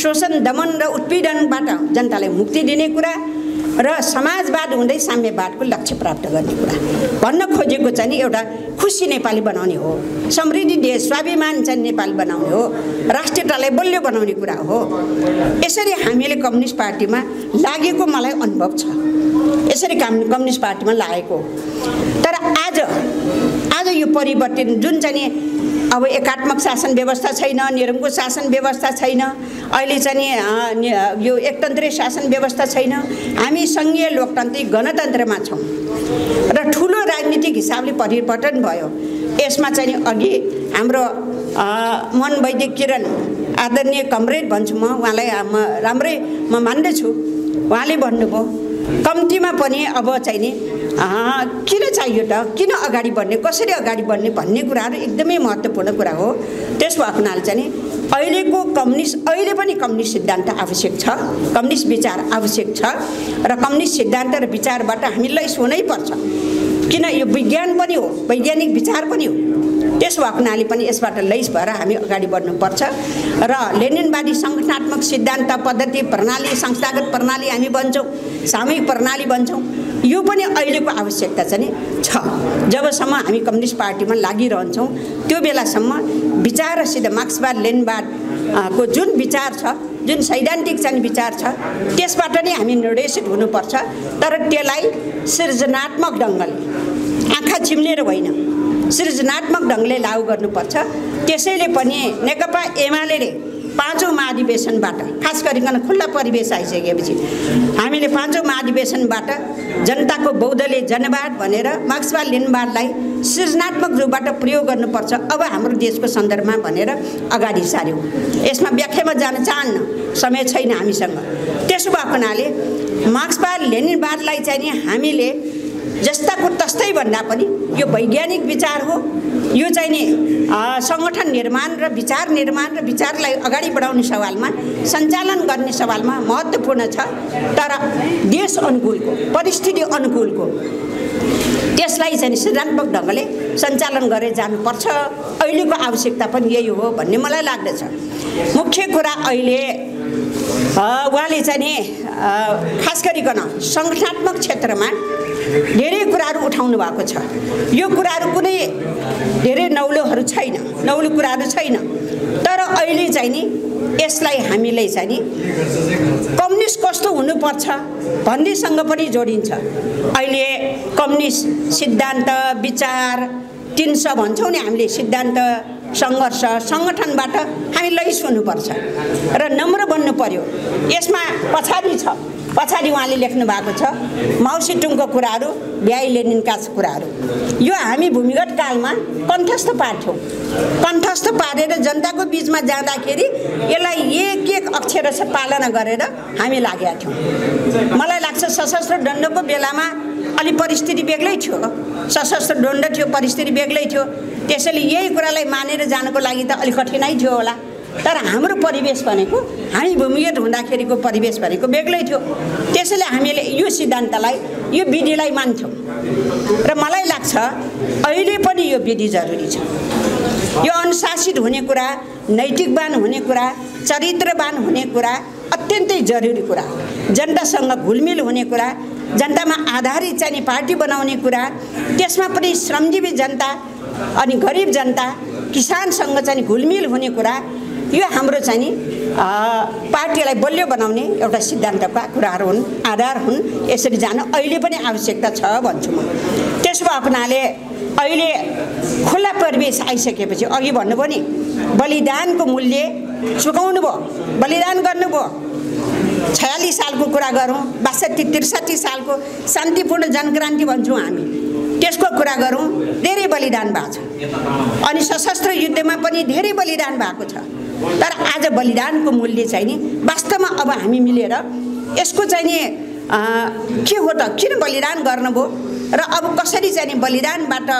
शोषण दमन र उत्पीडनबाट जनतालाई मुक्ति दिने कुरा र समाजवाद हुँदै साम्यवादको लक्ष्य प्राप्त गर्ने कुरा। भन्न खोजेको चाहिँ नि एउटा खुसी नेपाली बनाउने हो समृद्धि देश स्वाभिमान चाहिँ नेपाली बनाउने हो राष्ट्रियतालाई बलियो बनाउने कुरा हो। यसरी हामीले कम्युनिस्ट पार्टीमा लागेको मलाई अनुभव छ। यसरी काम कम्युनिस्ट पार्टीमा लागेको तर आज आज यो परिवर्तन जुन चाहिँ नि अब एकात्मक शासन व्यवस्था छैन निरङ्कुश शासन व्यवस्था छैन अहिले चाहिँ यो एकतन्त्रीय शासन व्यवस्था छैन हामी सङ्घीय लोकतान्त्रिक गणतन्त्रमा छौँ। र ठुलो राजनीतिक हिसाबले परिवर्तन भयो। यसमा चाहिँ अघि हाम्रो मन वैदिक किरण आदरणीय कमरेड भन्छु म उहाँलाई म राम्रै म मान्दछु। उहाँले भन्नुभयो कम्तीमा पनि अब चाहिँ नि किन चाहियो त? किन अगाडि बढ्ने? कसरी अगाडि बढ्ने भन्ने कुराहरू एकदमै महत्त्वपूर्ण कुरा हो। त्यस भएको हुनाले चाहिँ अहिलेको कम्युनिस्ट अहिले पनि कम्युनिस्ट सिद्धान्त आवश्यक छ कम्युनिस्ट विचार आवश्यक छ र कम्युनिस्ट सिद्धान्त र विचारबाट हामी लैस हुनैपर्छ किन यो विज्ञान पनि हो वैज्ञानिक विचार पनि हो। त्यस हुनाले पनि यसबाट लैस भएर हामी अगाडि बढ्नुपर्छ। र लेनिनवादी सङ्गठनात्मक सिद्धान्त पद्धति प्रणाली संस्थागत प्रणाली हामी भन्छौँ सामूहिक प्रणाली भन्छौँ। यो पनि अहिलेको आवश्यकता चाहिँ छ। जबसम्म हामी कम्युनिस्ट पार्टीमा लागिरहन्छौँ त्यो बेलासम्म विचार र सिद्ध मार्क्सवाद लेनवाद को जुन विचार छ जुन सैद्धान्तिक चाहिँ विचार छ त्यसबाट नै हामी निर्देशित हुनुपर्छ तर त्यसलाई सृजनात्मक ढङ्गले आँखा चिम्लेर होइन सृजनात्मक ढङ्गले लागू गर्नुपर्छ। त्यसैले पनि नेकपा एमाले पाँचौँ महाधिवेशनबाट खास गरिकन खुल्ला परिवेश आइसकेपछि हामीले पाँचौँ महाधिवेशनबाट जनताको बौद्धले जनवाद भनेर मार्क्सवाद लेनवादलाई सृजनात्मक रूपबाट प्रयोग गर्नुपर्छ अब हाम्रो देशको सन्दर्भमा भनेर अगाडि सार्यौँ यसमा व्याख्यामा जान चाहन्न समय छैन हामीसँग। त्यसो भएको हुनाले मार्क्सवाद लेनिनवादलाई चाहिँ हामीले जस्ताको तस्तै भन्दा पनि यो वैज्ञानिक विचार हो। यो चाहिँ नि सङ्गठन निर्माण र विचार निर्माण र विचारलाई अगाडि बढाउने सवालमा सञ्चालन गर्ने सवालमा महत्त्वपूर्ण छ। तर देश अनुकूलको परिस्थिति अनुकूलको त्यसलाई चाहिँ सृजनात्मक ढङ्गले सञ्चालन गरेर जानुपर्छ। अहिलेको आवश्यकता पनि यही हो भन्ने मलाई लाग्दछ। मुख्य कुरा अहिले उहाँले चाहिँ नि खास गरिकन सङ्गठनात्मक क्षेत्रमा धेरै कुराहरू उठाउनु भएको छ। यो कुराहरू कुनै धेरै नौलोहरू छैन नौलो कुराहरू छैन। तर अहिले चाहिँ नि यसलाई हामीले चाहिँ नि कम्युनिस्ट कस्तो हुनुपर्छ भन्नेसँग पनि जोडिन्छ। अहिले कम्युनिस्ट सिद्धान्त विचार तिन स भन्छौँ नि हामीले सिद्धान्त सङ्घर्ष सङ्गठनबाट हामी लैस हुनुपर्छ। र नम्र बन्नु पर्यो। यसमा पछाडि छ। पछाडि उहाँले लेख्नु भएको छ माउसिटुङको कुराहरू भ्याइ लेनिनका कुराहरू। यो हामी भूमिगत कालमा कण्ठस्थ पार्थ्यौँ। कण्ठस्थ पारेर जनताको बिचमा जाँदाखेरि यसलाई एक एक अक्षर पालना गरेर हामी लागेका थियौँ। मलाई लाग्छ सशस्त्र दण्डको बेलामा अलि परिस्थिति बेग्लै थियो सशस्त्र दण्ड थियो परिस्थिति बेग्लै थियो। त्यसैले यही कुरालाई मानेर जानको लागि त अलिक कठिनाइ थियो होला। तर हाम्रो परिवेश भनेको हामी भूमिगत हुँदाखेरिको परिवेश भनेको बेग्लै थियो। त्यसैले हामीले यो सिद्धान्तलाई यो विधिलाई मान्थ्यौँ। र मलाई लाग्छ अहिले पनि यो विधि जरुरी छ। यो अनुशासित हुने कुरा नैतिकवान हुने कुरा चरित्रवान हुने कुरा अत्यन्तै जरुरी कुरा हो। जनतासँग घुलमिल हुने कुरा जनतामा आधारित चाहिँ नि पार्टी बनाउने कुरा त्यसमा पनि श्रमजीवी जनता अनि गरिब जनता किसानसँग चाहिँ घुलमिल हुने कुरा यो हाम्रो चाहिँ नि पार्टीलाई बलियो बनाउने एउटा सिद्धान्तका कुराहरू हुन् आधार हुन्। यसरी जान अहिले पनि आवश्यकता छ भन्छु म। त्यसो हुनाले अहिले खुला परिवेश आइसकेपछि अघि भन्नुभयो नि बलिदानको मूल्य चुकाउनु भयो बलिदान गर्नुभयो। छयालिस सालको कुरा गरौँ बासठी त्रिसठी सालको शान्तिपूर्ण जनक्रान्ति भन्छौँ हामी। त्यसको कुरा गरौँ धेरै बलिदान भएको छ। अनि सशस्त्र युद्धमा पनि धेरै बलिदान भएको छ। तर आज बलिदानको मूल्य चाहिँ नि वास्तवमा अब हामी मिलेर यसको चाहिँ नि के हो त किन बलिदान गर्नुभयो? र अब कसरी चाहिँ नि बलिदानबाट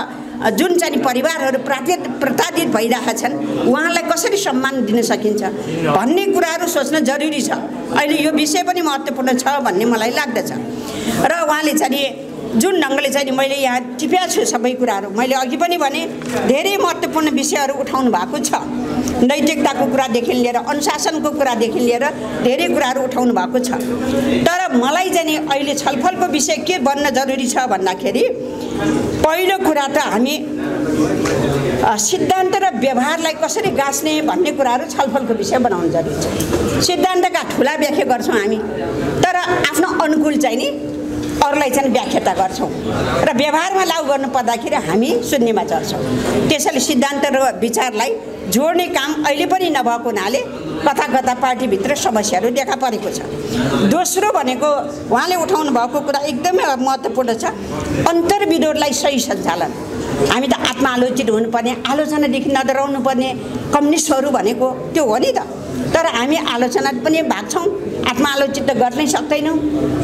जुन चाहिँ परिवारहरू प्राति प्रताडित भइरहेका छन् उहाँलाई कसरी सम्मान दिन सकिन्छ? भन्ने कुराहरू सोच्न जरुरी छ। अहिले यो विषय पनि महत्त्वपूर्ण छ भन्ने मलाई लाग्दछ। र उहाँले चाहिँ जुन ढङ्गले चाहिँ मैले यहाँ टिपेको छु सबै कुराहरू। मैले अघि पनि भने धेरै महत्त्वपूर्ण विषयहरू उठाउनु भएको छ। नैतिकताको कुरादेखि लिएर अनुशासनको कुरादेखि लिएर धेरै कुराहरू उठाउनु भएको छ। तर मलाई चाहिँ अहिले छलफलको विषय के बन्न जरुरी छ भन्दाखेरि पहिलो कुरा त हामी सिद्धान्त र व्यवहारलाई कसरी गाँच्ने भन्ने कुराहरू छलफलको विषय बनाउनु जरुरी छ। सिद्धान्तका ठुला व्याख्या गर्छौँ हामी। तर आफ्नो अनुकूल चाहिँ नि अरूलाई चाहिँ व्याख्याता गर्छौँ। र व्यवहारमा लागू गर्नु पर्दाखेरि हामी शून्यमा चढ्छौँ। त्यसैले सिद्धान्त र विचारलाई जोड्ने काम अहिले पनि नभएको हुनाले कथा कथा पार्टीभित्र समस्याहरू देखा परेको छ। दोस्रो भनेको उहाँले उठाउनु भएको कुरा एकदमै महत्त्वपूर्ण छ। अन्तर्विरोधलाई सही सञ्चालन। हामी त आत्मालोचित हुनुपर्ने आलोचनादेखि नडराउनु पर्ने कम्युनिस्टहरू भनेको त्यो हो नि त। तर हामी आलोचना पनि भाग्छौँ आत्मालोचित त गर्नै सक्दैनौँ।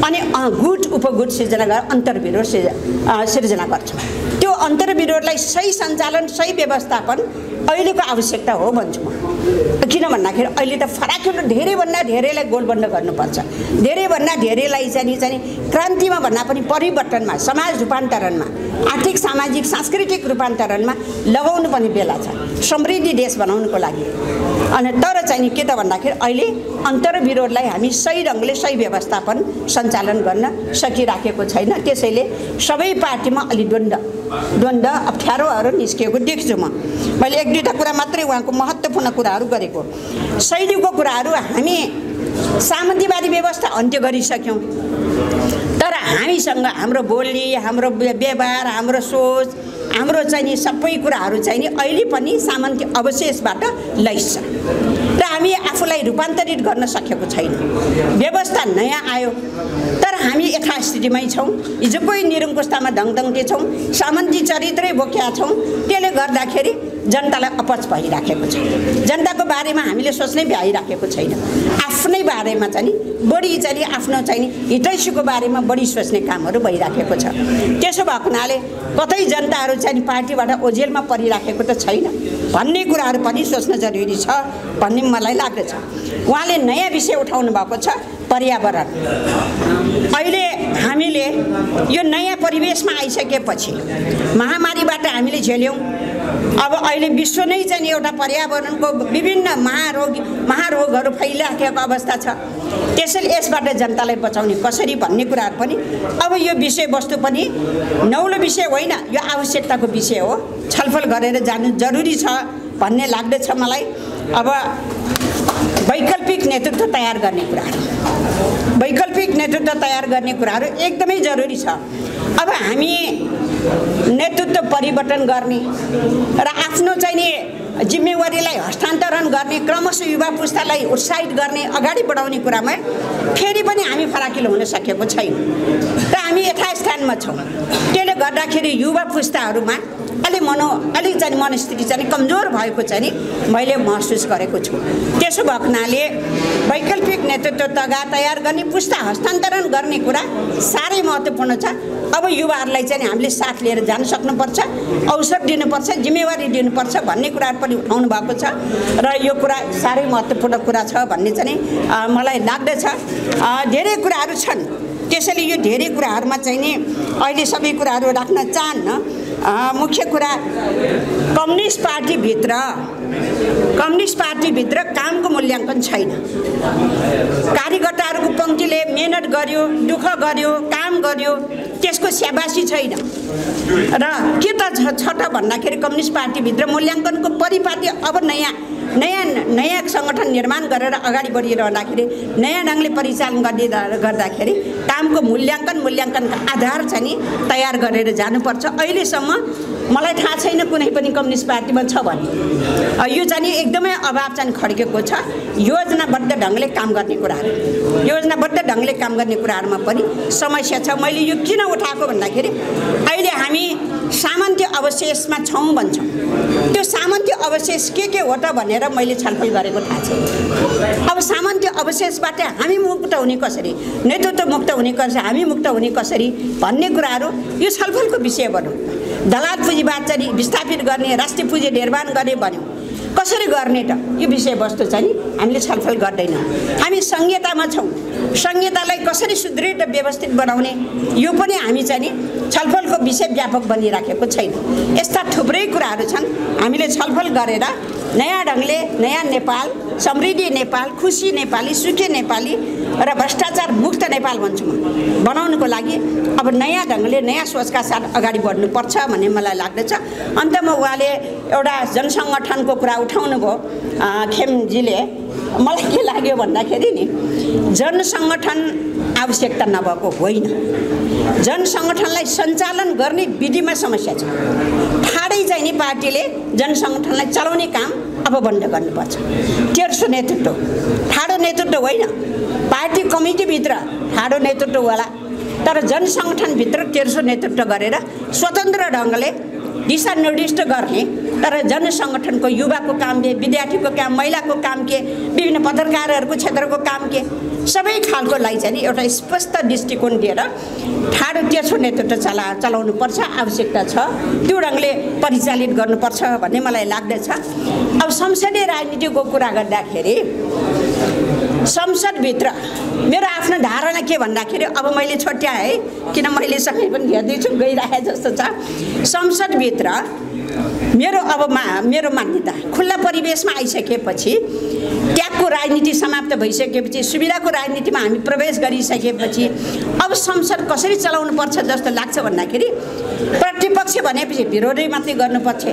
अनि गुट उपगुट सिर्जना गरेर अन्तर्विरोध सिर्जना सिर्जना गर्छौँ। त्यो अन्तर्विरोधलाई सही सञ्चालन सही व्यवस्थापन अहिलेको आवश्यकता हो भन्छु म। किन भन्दाखेरि अहिले त फराकिलो धेरैभन्दा धेरैलाई गोलबन्द गर्नुपर्छ। धेरैभन्दा धेरैलाई चाहिँ चाहिँ क्रान्तिमा भन्दा पनि परिवर्तनमा समाज रूपान्तरणमा आर्थिक सामाजिक सांस्कृतिक रूपान्तरणमा लगाउनु पर्ने बेला छ। समृद्धि देश बनाउनुको लागि। अनि तर चाहिँ के त भन्दाखेरि अहिले अन्तर्विरोधलाई हामी सही ढङ्गले सही व्यवस्थापन सञ्चालन गर्न सकिराखेको छैन। त्यसैले सबै पार्टीमा अलि द्वन्द द्वन्द अप्ठ्यारोहरू निस्किएको देख्छु म। मैले एक दुईवटा कुरा मात्रै उहाँको महत्त्वपूर्ण कुराहरू गरेको। शैलीको कुराहरू हामी सामन्तीवादी व्यवस्था अन्त्य गरिसक्यौँ। तर हामीसँग हाम्रो बोली हाम्रो व्य- व्यवहार हाम्रो सोच हाम्रो चाहिँ नि सबै कुराहरू चाहिँ नि अहिले पनि सामन्ती अवशेषबाट लैस र हामी आफूलाई रूपान्तरित गर्न सकेको छैन। व्यवस्था नयाँ आयो। तर हामी यथास्थितिमै छौँ। हिजोकै निरङ्कुशतामा धङधङ्टे छौँ सामन्ती चरित्रै बोकेका छौँ। त्यसले गर्दाखेरि जनतालाई अपच भइराखेको छ। जनताको बारेमा हामीले सोच्नै भ्याइराखेको छैन। आफ्नै बारेमा चाहिँ बढी चाहिँ आफ्नो चाहिँ नि हितैषीको बारेमा बढी सोच्ने कामहरू भइराखेको छ। त्यसो भएको हुनाले कतै जनताहरू चाहिँ पार्टीबाट ओझेलमा परिराखेको त छैन। भन्ने कुराहरू पनि सोच्न जरुरी छ भन्ने मलाई लाग्दछ। उहाँले नयाँ विषय उठाउनु भएको छ पर्यावरण। अहिले हामीले यो नयाँ परिवेशमा आइसकेपछि महामारीबाट हामीले झेल्यौँ। अब अहिले विश्व नै चाहिँ एउटा पर्यावरणको विभिन्न महारोग महारोगहरू फैलिराखेको अवस्था छ। त्यसैले यसबाट जनतालाई बचाउने कसरी भन्ने कुराहरू पनि अब यो विषयवस्तु पनि नौलो विषय होइन यो आवश्यकताको विषय हो। छलफल गरेर जानु जरुरी छ भन्ने लाग्दछ मलाई। अब वैकल्पिक नेतृत्व तयार गर्ने कुराहरू। वैकल्पिक नेतृत्व तयार गर्ने कुराहरू एकदमै जरुरी छ। अब हामी नेतृत्व परिवर्तन गर्ने र आफ्नो चाहिँ नि जिम्मेवारीलाई हस्तान्तरण गर्ने क्रमशः युवा पुस्तालाई उत्साहित गर्ने अगाडि बढाउने कुरामा फेरि पनि हामी फराकिलो हुन सकेको छैन। र हामी यथास्थानमा छौँ। त्यसले गर्दाखेरि युवा पुस्ताहरूमा अलिक मनो अलिक चाहिँ मनस्थिति चाहिँ कमजोर भएको चाहिँ मैले महसुस गरेको छु। त्यसो भएको वैकल्पिक नेतृत्व तगा तयार गर्ने पुस्ता हस्तान्तरण गर्ने कुरा साह्रै महत्त्वपूर्ण छ। अब युवाहरूलाई चाहिँ हामीले साथ लिएर जान सक्नुपर्छ अवसर दिनुपर्छ जिम्मेवारी दिनुपर्छ भन्ने कुराहरू पनि उठाउनु भएको छ। र यो कुरा साह्रै महत्त्वपूर्ण कुरा छ भन्ने चाहिँ मलाई लाग्दछ। धेरै कुराहरू छन्। त्यसैले यो धेरै कुराहरूमा चाहिँ नि अहिले सबै कुराहरू राख्न चाहन्न। मुख्य कुरा कम्युनिस्ट पार्टीभित्र कम्युनिस्ट पार्टीभित्र कामको मूल्याङ्कन छैन। कार्यकर्ताहरूको पङ्क्तिले मेहनत गर्यो दुःख गर्यो काम गर्यो त्यसको स्याबासी छैन। र के त छ त भन्दाखेरि कम्युनिस्ट पार्टीभित्र मूल्याङ्कनको परिपाटी अब नयाँ नयाँ नयाँ सङ्गठन निर्माण गरेर अगाडि बढिरहँदाखेरि नयाँ ढङ्गले परिचालन गर्ने गर्दाखेरि कामको मूल्याङ्कन मूल्याङ्कनको आधार चाहिँ नि तयार गरेर जानुपर्छ। अहिलेसम्म मलाई थाहा छैन कुनै पनि कम्युनिस्ट पार्टीमा छ भने। यो चाहिँ एकदमै अभाव चाहिँ खड्केको छ। योजनाबद्ध ढङ्गले काम गर्ने कुराहरू। योजनाबद्ध ढङ्गले काम गर्ने कुराहरूमा पनि समस्या छ। मैले यो किन उठाएको भन्दाखेरि अहिले हामी सामन्त्य अवशेषमा छौँ भन्छौँ। त्यो सामन्त्य अवशेष के के हो त भनेर मैले छलफल गरेको थाहा छ अब सामन्त्य अवशेषबाट हामी मुक्त हुने कसरी? नेतृत्व मुक्त हुने कसरी हामी मुक्त हुने कसरी भन्ने कुराहरू यो छलफलको विषय बनौँ दलाल पुँजीवाद चाहिँ विस्थापित गर्ने राष्ट्रिय पुँजी निर्माण गर्ने भन्यौँ। कसरी गर्ने त? यो विषयवस्तु चाहिँ नि हामीले छलफल गर्दैनौँ। हामी संहितामा छौँ। संहितालाई कसरी सुदृढ र व्यवस्थित बनाउने यो पनि हामी चाहिँ नि छलफलको विषय व्यापक बनिराखेको छैन। यस्ता थुप्रै कुराहरू छन्। हामीले छलफल गरेर नयाँ ढङ्गले नयाँ नेपाल समृद्धि नेपाल खुसी नेपाली सुखी नेपाली र भ्रष्टाचार मुक्त नेपाल भन्छु। म बनाउनुको लागि अब नयाँ ढङ्गले नयाँ सोचका साथ अगाडि बढ्नुपर्छ भन्ने मलाई लाग्दछ। अन्तमा उहाँले एउटा जनसङ्गठनको कुरा उठाउनु भयो अँ, खेमजीले। मलाई के लाग्यो भन्दाखेरि नि जनसङ्गठन आवश्यकता नभएको होइन। जनसङ्गठनलाई सञ्चालन गर्ने विधिमा समस्या छ। ठाडै चाहिँ नि पार्टीले जनसङ्गठनलाई चलाउने काम अब बन्द गर्नुपर्छ। तेर्सो नेतृत्व। ठाडो नेतृत्व होइन। पार्टी कमिटीभित्र ठाडो नेतृत्व होला। तर जनसङ्गठनभित्र तेर्सो नेतृत्व गरेर स्वतन्त्र ढङ्गले दिशानिर्दिष्ट गर्ने तर जनसङ्गठनको युवाको काम के विद्यार्थीको काम महिलाको काम के विभिन्न पत्रकारहरूको क्षेत्रको काम के सबै खालकोलाई चाहिँ एउटा स्पष्ट दृष्टिकोण दिएर ठाडो तेर्सो नेतृत्व चला चलाउनुपर्छ आवश्यकता छ। त्यो ढङ्गले परिचालित गर्नुपर्छ भन्ने मलाई लाग्दछ। अब संसदीय राजनीतिको कुरा गर्दाखेरि संसदभित्र मेरो आफ्नो धारणा के भन्दाखेरि अब मैले छट्याएँ है किन मैले सँगै पनि हेर्दैछु गइरहेँ जस्तो छ। संसदभित्र मेरो अब मा मेरो मान्यता खुल्ला परिवेशमा आइसकेपछि त्यागको राजनीति समाप्त भइसकेपछि सुविधाको राजनीतिमा हामी प्रवेश गरिसकेपछि अब संसद कसरी चलाउनु पर्छ जस्तो लाग्छ भन्दाखेरि प्रतिपक्ष भनेपछि विरोधी मात्रै गर्नुपर्छ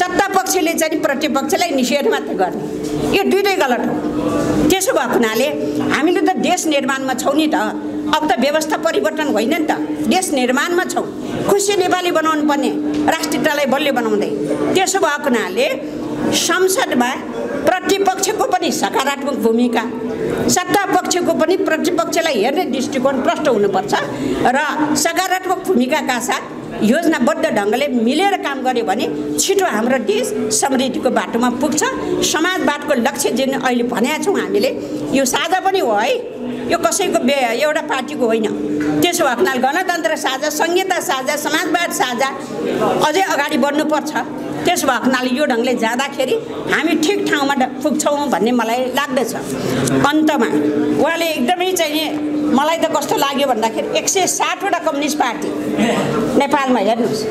सत्ता पक्षले चाहिँ प्रतिपक्षलाई निषेध मात्रै गर्ने। यो दुइटै गलत हो। त्यसो भएको हुनाले हामीले त देश निर्माणमा छौँ नि त। अब त व्यवस्था परिवर्तन होइन नि त। देश निर्माणमा छौँ। खुसी नेपाली बनाउनु पर्ने राष्ट्रियतालाई बलियो बनाउँदै। त्यसो भएको हुनाले संसदमा प्रतिपक्षको पनि सकारात्मक भूमिका सत्ता पक्षको पनि प्रतिपक्षलाई हेर्ने दृष्टिकोण प्रष्ट हुनुपर्छ र सकारात्मक भूमिकाका साथ योजनाबद्ध ढङ्गले मिलेर काम गऱ्यो भने छिटो हाम्रो देश समृद्धिको बाटोमा पुग्छ। समाजवादको लक्ष्य जुन अहिले भनेका छौँ हामीले यो साझा पनि हो है। यो कसैको बे एउटा पार्टीको होइन। त्यसो हुनाले गणतन्त्र साझा संहिता साझा समाजवाद साझा अझै अगाडि बढ्नुपर्छ। त्यसो भएको हुनाले यो ढङ्गले जाँदाखेरि हामी ठिक ठाउँमा पुग्छौँ भन्ने मलाई लाग्दछ। अन्तमा उहाँले एकदमै चाहिँ मलाई त कस्तो लाग्यो भन्दाखेरि एक सय साठवटा कम्युनिस्ट पार्टी नेपालमा हेर्नुहोस्।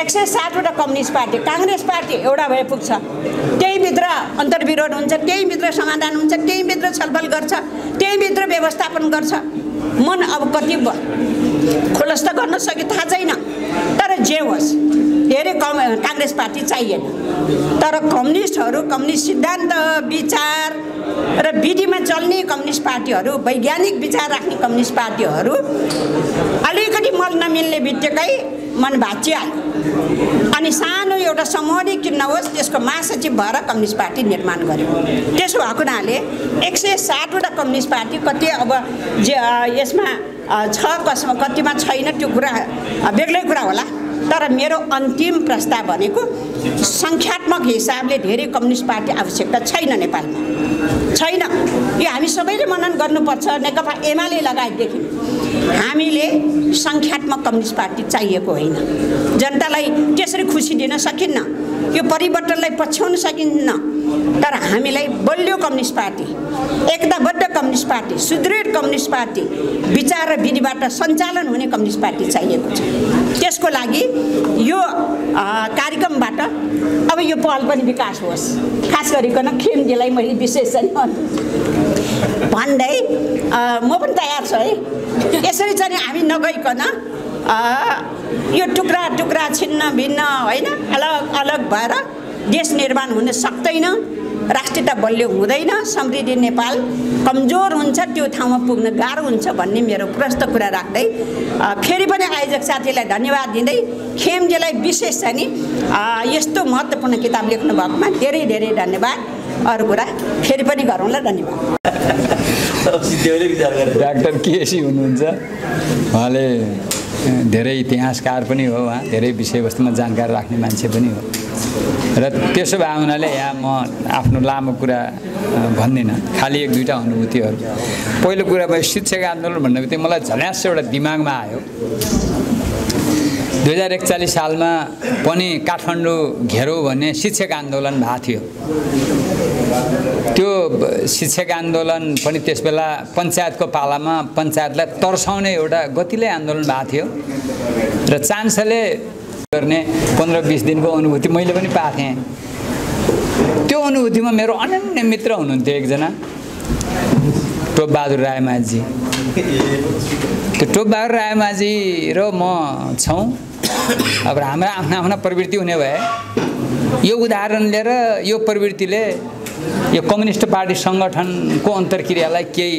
एक सय साठवटा कम्युनिस्ट पार्टी काङ्ग्रेस पार्टी एउटा भए पुग्छ। त्यहीभित्र अन्तर्विरोध हुन्छ त्यहीभित्र समाधान हुन्छ त्यहीभित्र छलफल गर्छ त्यहीभित्र व्यवस्थापन गर्छ। मन अब कति खुलस्त गर्न सक्यो थाहा छैन। तर जे होस् धेरै कम काङ्ग्रेस पार्टी चाहिएन। तर कम्युनिस्टहरू कम्युनिस्ट सिद्धान्त विचार र विधिमा चल्ने कम्युनिस्ट पार्टीहरू वैज्ञानिक विचार राख्ने कम्युनिस्ट पार्टीहरू अलिकति मल नमिल्ने बित्तिकै मन भाँचिहाल्यो। अनि सानो एउटा समूह नै किन नहोस् त्यसको महासचिव भएर कम्युनिस्ट पार्टी निर्माण गर्यो। त्यसो भएको हुनाले एक सय साठवटा कम्युनिस्ट पार्टी कति अब जे यसमा छ कसमा कतिमा छैन त्यो कुरा बेग्लै कुरा होला। तर मेरो अन्तिम प्रस्ताव भनेको सङ्ख्यात्मक हिसाबले धेरै कम्युनिस्ट पार्टी आवश्यकता छैन नेपालमा। छैन। यो हामी सबैले मनन गर्नुपर्छ। नेकपा एमाले लगायतदेखि हामीले सङ्ख्यात्मक कम्युनिस्ट पार्टी चाहिएको होइन। जनतालाई त्यसरी खुसी दिन सकिन्न। यो परिवर्तनलाई पछ्याउन सकिन्न। तर हामीलाई बलियो कम्युनिस्ट पार्टी एकताबद्ध कम्युनिस्ट पार्टी सुदृढ कम्युनिस्ट पार्टी विचार र विधिबाट सञ्चालन हुने कम्युनिस्ट पार्टी चाहिएको छ। त्यसको लागि यो कार्यक्रमबाट अब यो पहल पनि विकास होस्। खास गरिकन खेमजीलाई मैले विशेष भन्दै म पनि तयार छु है। यसरी चाहिँ हामी नगइकन यो टुक्रा टुक्रा छिन्न भिन्न होइन अलग अलग भएर देश निर्माण हुन सक्दैन राष्ट्रियता बलियो हुँदैन समृद्धि नेपाल कमजोर हुन्छ त्यो ठाउँमा पुग्न गाह्रो हुन्छ भन्ने मेरो प्रष्ट कुरा राख्दै फेरि पनि आयोजक साथीलाई धन्यवाद दिँदै खेमजीलाई विशेष चाहिँ नि यस्तो महत्त्वपूर्ण किताब लेख्नु भएकोमा धेरै धेरै धन्यवाद। अरू कुरा फेरि पनि गरौँला धन्यवाद। डाक्टर केसी हुनुहुन्छ? उहाँले धेरै इतिहासकार पनि हो उहाँ धेरै विषयवस्तुमा जानकारी राख्ने मान्छे पनि हो। र त्यसो भए हुनाले यहाँ म आफ्नो लामो कुरा भन्दिनँ। खालि एक दुईवटा अनुभूतिहरू। पहिलो कुरा भयो शिक्षक आन्दोलन भन्ने बित्तिकै मलाई झल्यास एउटा दिमागमा आयो। दुई हजार एकचालिस सालमा पनि काठमाडौँ घेरौँ भन्ने शिक्षक आन्दोलन भएको थियो। त्यो शिक्षक आन्दोलन पनि त्यस बेला पञ्चायतको पालामा पञ्चायतलाई तर्साउने एउटा गतिलै आन्दोलन भएको थियो। र चान्सले गर्ने पन्ध्र बिस दिनको अनुभूति मैले पनि पाएको थिएँ। त्यो अनुभूतिमा मेरो अनन्य मित्र हुनुहुन्थ्यो एकजना टोपबहादुर रायमाझी। त्यो टोपबहादुर रायमाझी र म छौँ। अब हाम्रा आफ्ना आफ्ना प्रवृत्ति हुने भए यो उदाहरण लिएर यो प्रवृत्तिले यो कम्युनिस्ट पार्टी सङ्गठनको अन्तर्क्रियालाई केही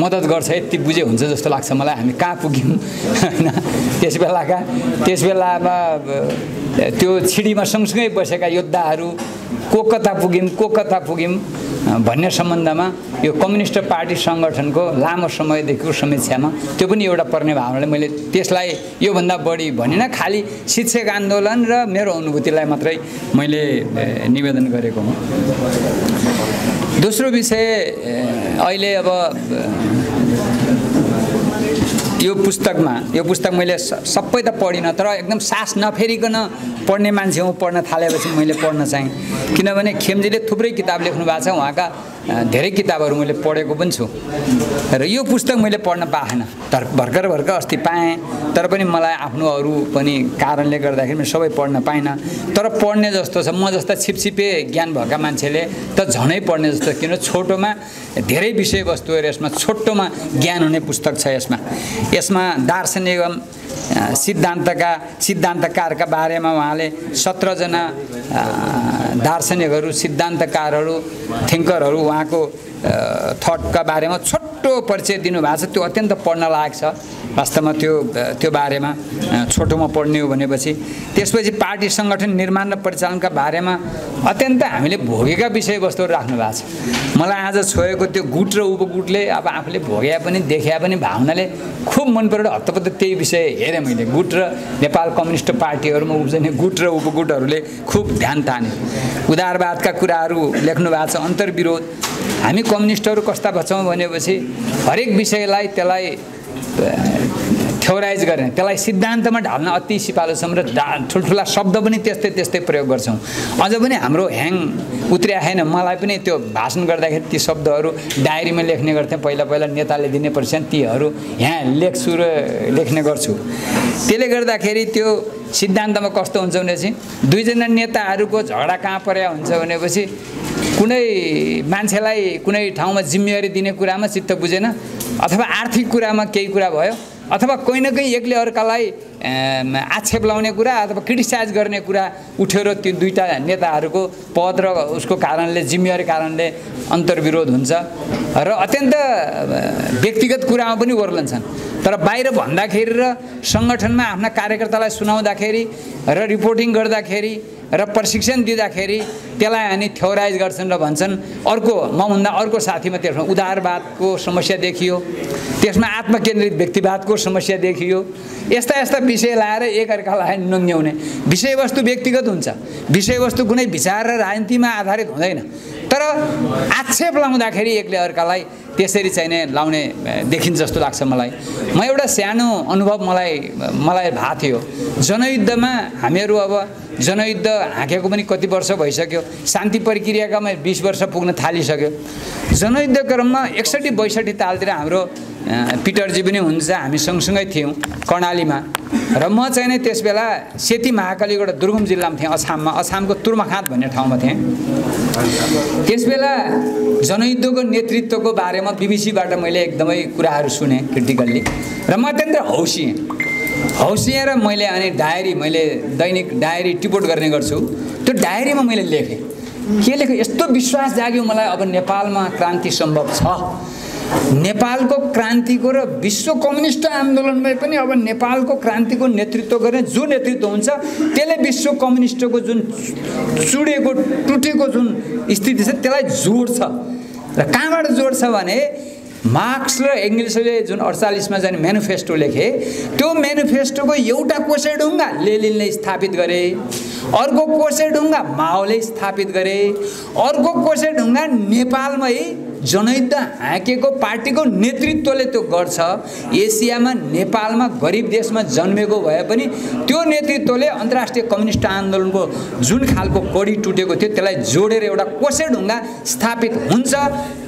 मद्दत गर्छ यति बुझे हुन्छ जस्तो लाग्छ मलाई। हामी कहाँ पुग्यौँ? होइन? त्यस बेलाका त्यस बेलामा त्यो छिडीमा सँगसँगै बसेका योद्धाहरू को कता पुग्यौँ को कता पुग्यौँ भन्ने सम्बन्धमा यो कम्युनिस्ट पार्टी सङ्गठनको लामो समयदेखिको समीक्षामा त्यो पनि एउटा पर्ने भावनाले मैले त्यसलाई योभन्दा बढी भनिनँ। खालि शिक्षक आन्दोलन र मेरो अनुभूतिलाई मात्रै मैले निवेदन गरेको हुँ। दोस्रो विषय अहिले अब यो पुस्तकमा यो पुस्तक मैले सबै त पढिनँ तर एकदम सास नफेरिकन पढ्ने मान्छे हुँ पढ्न थालेपछि मैले पढ्न चाहेँ। किनभने खेमजीले थुप्रै किताब लेख्नु भएको छ उहाँका धेरै किताबहरू मैले पढेको पनि छु। र यो पुस्तक मैले पढ्न पाएन। तर भर्खर भर्खर अस्ति पाएँ। तर पनि मलाई आफ्नो अरू पनि कारणले गर्दाखेरि मैले सबै पढ्न पाइनँ। तर पढ्ने जस्तो छ म जस्ता छिपछिपे ज्ञान भएका मान्छेले त झनै पढ्ने जस्तो किन? छोटोमा धेरै विषयवस्तुहरू यसमा छोटोमा ज्ञान हुने पुस्तक छ यसमा। यसमा दार्शनिक सिद्धान्तका सिद्धान्तकारका बारेमा उहाँले सत्रजना दार्शनिकहरू सिद्धान्तकारहरू थिङ्करहरू उहाँको थटका बारेमा छोटो परिचय दिनुभएको छ। त्यो अत्यन्त पढ्न लायक छ। वास्तवमा त्यो त्यो बारेमा छोटोमा पढ्ने हो भनेपछि त्यसपछि पार्टी सङ्गठन निर्माण र परिचालनका बारेमा अत्यन्त हामीले भोगेका विषयवस्तुहरू राख्नु भएको छ। मलाई आज छोएको त्यो गुट र उपगुटले अब आफूले भोगे पनि देखा पनि भावनाले खुब मन पऱ्यो र हत्तपत्त त्यही विषय हेरेँ मैले। गुट र नेपाल कम्युनिस्ट पार्टीहरूमा उब्जने गुट र उपगुटहरूले खुब ध्यान ताने। उदारवादका कुराहरू लेख्नु भएको छ अन्तर्विरोध। हामी कम्युनिस्टहरू कस्ता भन्छौँ भनेपछि हरेक विषयलाई त्यसलाई थ्योराइज गरेन। त्यसलाई सिद्धान्तमा ढाल्न अति सिपालु छौँ र ठुल्ठुला शब्द पनि त्यस्तै त्यस्तै प्रयोग गर्छौँ। अझ पनि हाम्रो ह्याङ उत्रिया छैन। मलाई पनि त्यो भाषण गर्दाखेरि ती शब्दहरू डायरीमा लेख्ने गर्थेँ। पहिला पहिला नेताले दिने पर्छ तीहरू यहाँ लेख्छु र लेख्ने गर्छु। त्यसले गर्दाखेरि त्यो सिद्धान्तमा कस्तो हुन्छ भनेपछि दुईजना नेताहरूको झगडा कहाँ पर्या हुन्छ भनेपछि कुनै मान्छेलाई कुनै ठाउँमा जिम्मेवारी दिने कुरामा चित्त बुझेन अथवा आर्थिक कुरामा केही कुरा भयो अथवा कोही न कोही एकले अर्कालाई आक्षेप लाउने कुरा अथवा क्रिटिसाइज गर्ने कुरा उठ्यो र त्यो दुईवटा नेताहरूको पद र उसको कारणले जिम्मेवारी कारणले अन्तर्विरोध हुन्छ र अत्यन्त व्यक्तिगत कुरामा पनि ओर्लन्छन् तर बाहिर भन्दाखेरि र सङ्गठनमा आफ्ना कार्यकर्तालाई सुनाउँदाखेरि र रिपोर्टिङ गर्दाखेरि र प्रशिक्षण दिँदाखेरि त्यसलाई अनि थ्योराइज गर्छन् र भन्छन् अर्को मभन्दा अर्को साथीमा त्यसमा उदारवादको समस्या देखियो त्यसमा आत्मकेन्द्रित व्यक्तिवादको समस्या देखियो। यस्ता यस्ता विषय लाएर एकअर्कालाई नङ्ग्याउने विषयवस्तु व्यक्तिगत हुन्छ। विषयवस्तु कुनै विचार र राजनीतिमा आधारित हुँदैन। तर आक्षेप लाउँदाखेरि एकले अर्कालाई त्यसरी चाहिँ नै लाउने देखिन्छ जस्तो लाग्छ मलाई। म एउटा सानो अनुभव मलाई मलाई भएको थियो। जनयुद्धमा हामीहरू अब जनयुद्ध हाँकेको पनि कति वर्ष भइसक्यो। शान्ति प्रक्रियाका बिस वर्ष पुग्न थालिसक्यो। जनयुद्ध क्रममा एकसट्ठी बैसठी तालतिर हाम्रो पिटरजी पनि हुनुहुन्छ। हामी सँगसँगै थियौँ कर्णालीमा। र म चाहिँ नै त्यस बेला सेती महाकालीबाट दुर्गम जिल्लामा थिएँ अछाममा अछामको तुर्माखाँत भन्ने ठाउँमा थिएँ। त्यस बेला जनयुद्धको नेतृत्वको बारेमा बिबिसीबाट मैले एकदमै कुराहरू सुनेँ क्रिटिकल्ली। र म अत्यन्त हौसिएँ हौसिएर मैले अनि डायरी मैले दैनिक डायरी टिपोट गर्ने गर्छु। त्यो डायरीमा मैले लेखेँ। के लेखेँ? यस्तो विश्वास जाग्यो मलाई अब नेपालमा क्रान्ति सम्भव छ। नेपालको क्रान्तिको र विश्व कम्युनिस्ट आन्दोलनमा पनि अब नेपालको क्रान्तिको नेतृत्व गर्ने जो नेतृत्व हुन्छ त्यसले विश्व कम्युनिस्टको जुन चुडेको टुटेको जुन स्थिति छ त्यसलाई जोड्छ। र कहाँबाट जोड्छ भने मार्क्स र एङ्ग्लिसले जुन अडचालिसमा जाने मेनिफेस्टो लेखे त्यो मेनिफेस्टोको एउटा कोसेढुङ्गा लेलिनले स्थापित गरे अर्को कोसेढुङ्गा माओले स्थापित गरे अर्को कोसेढुङ्गा नेपालमै जनयुद्ध हाँकेको पार्टीको नेतृत्वले त्यो गर्छ। एसियामा नेपालमा गरिब देशमा जन्मेको भए पनि त्यो नेतृत्वले अन्तर्राष्ट्रिय कम्युनिस्ट आन्दोलनको जुन खालको कडी टुटेको थियो त्यसलाई जोडेर एउटा कोसेढुङ्गा स्थापित हुन्छ।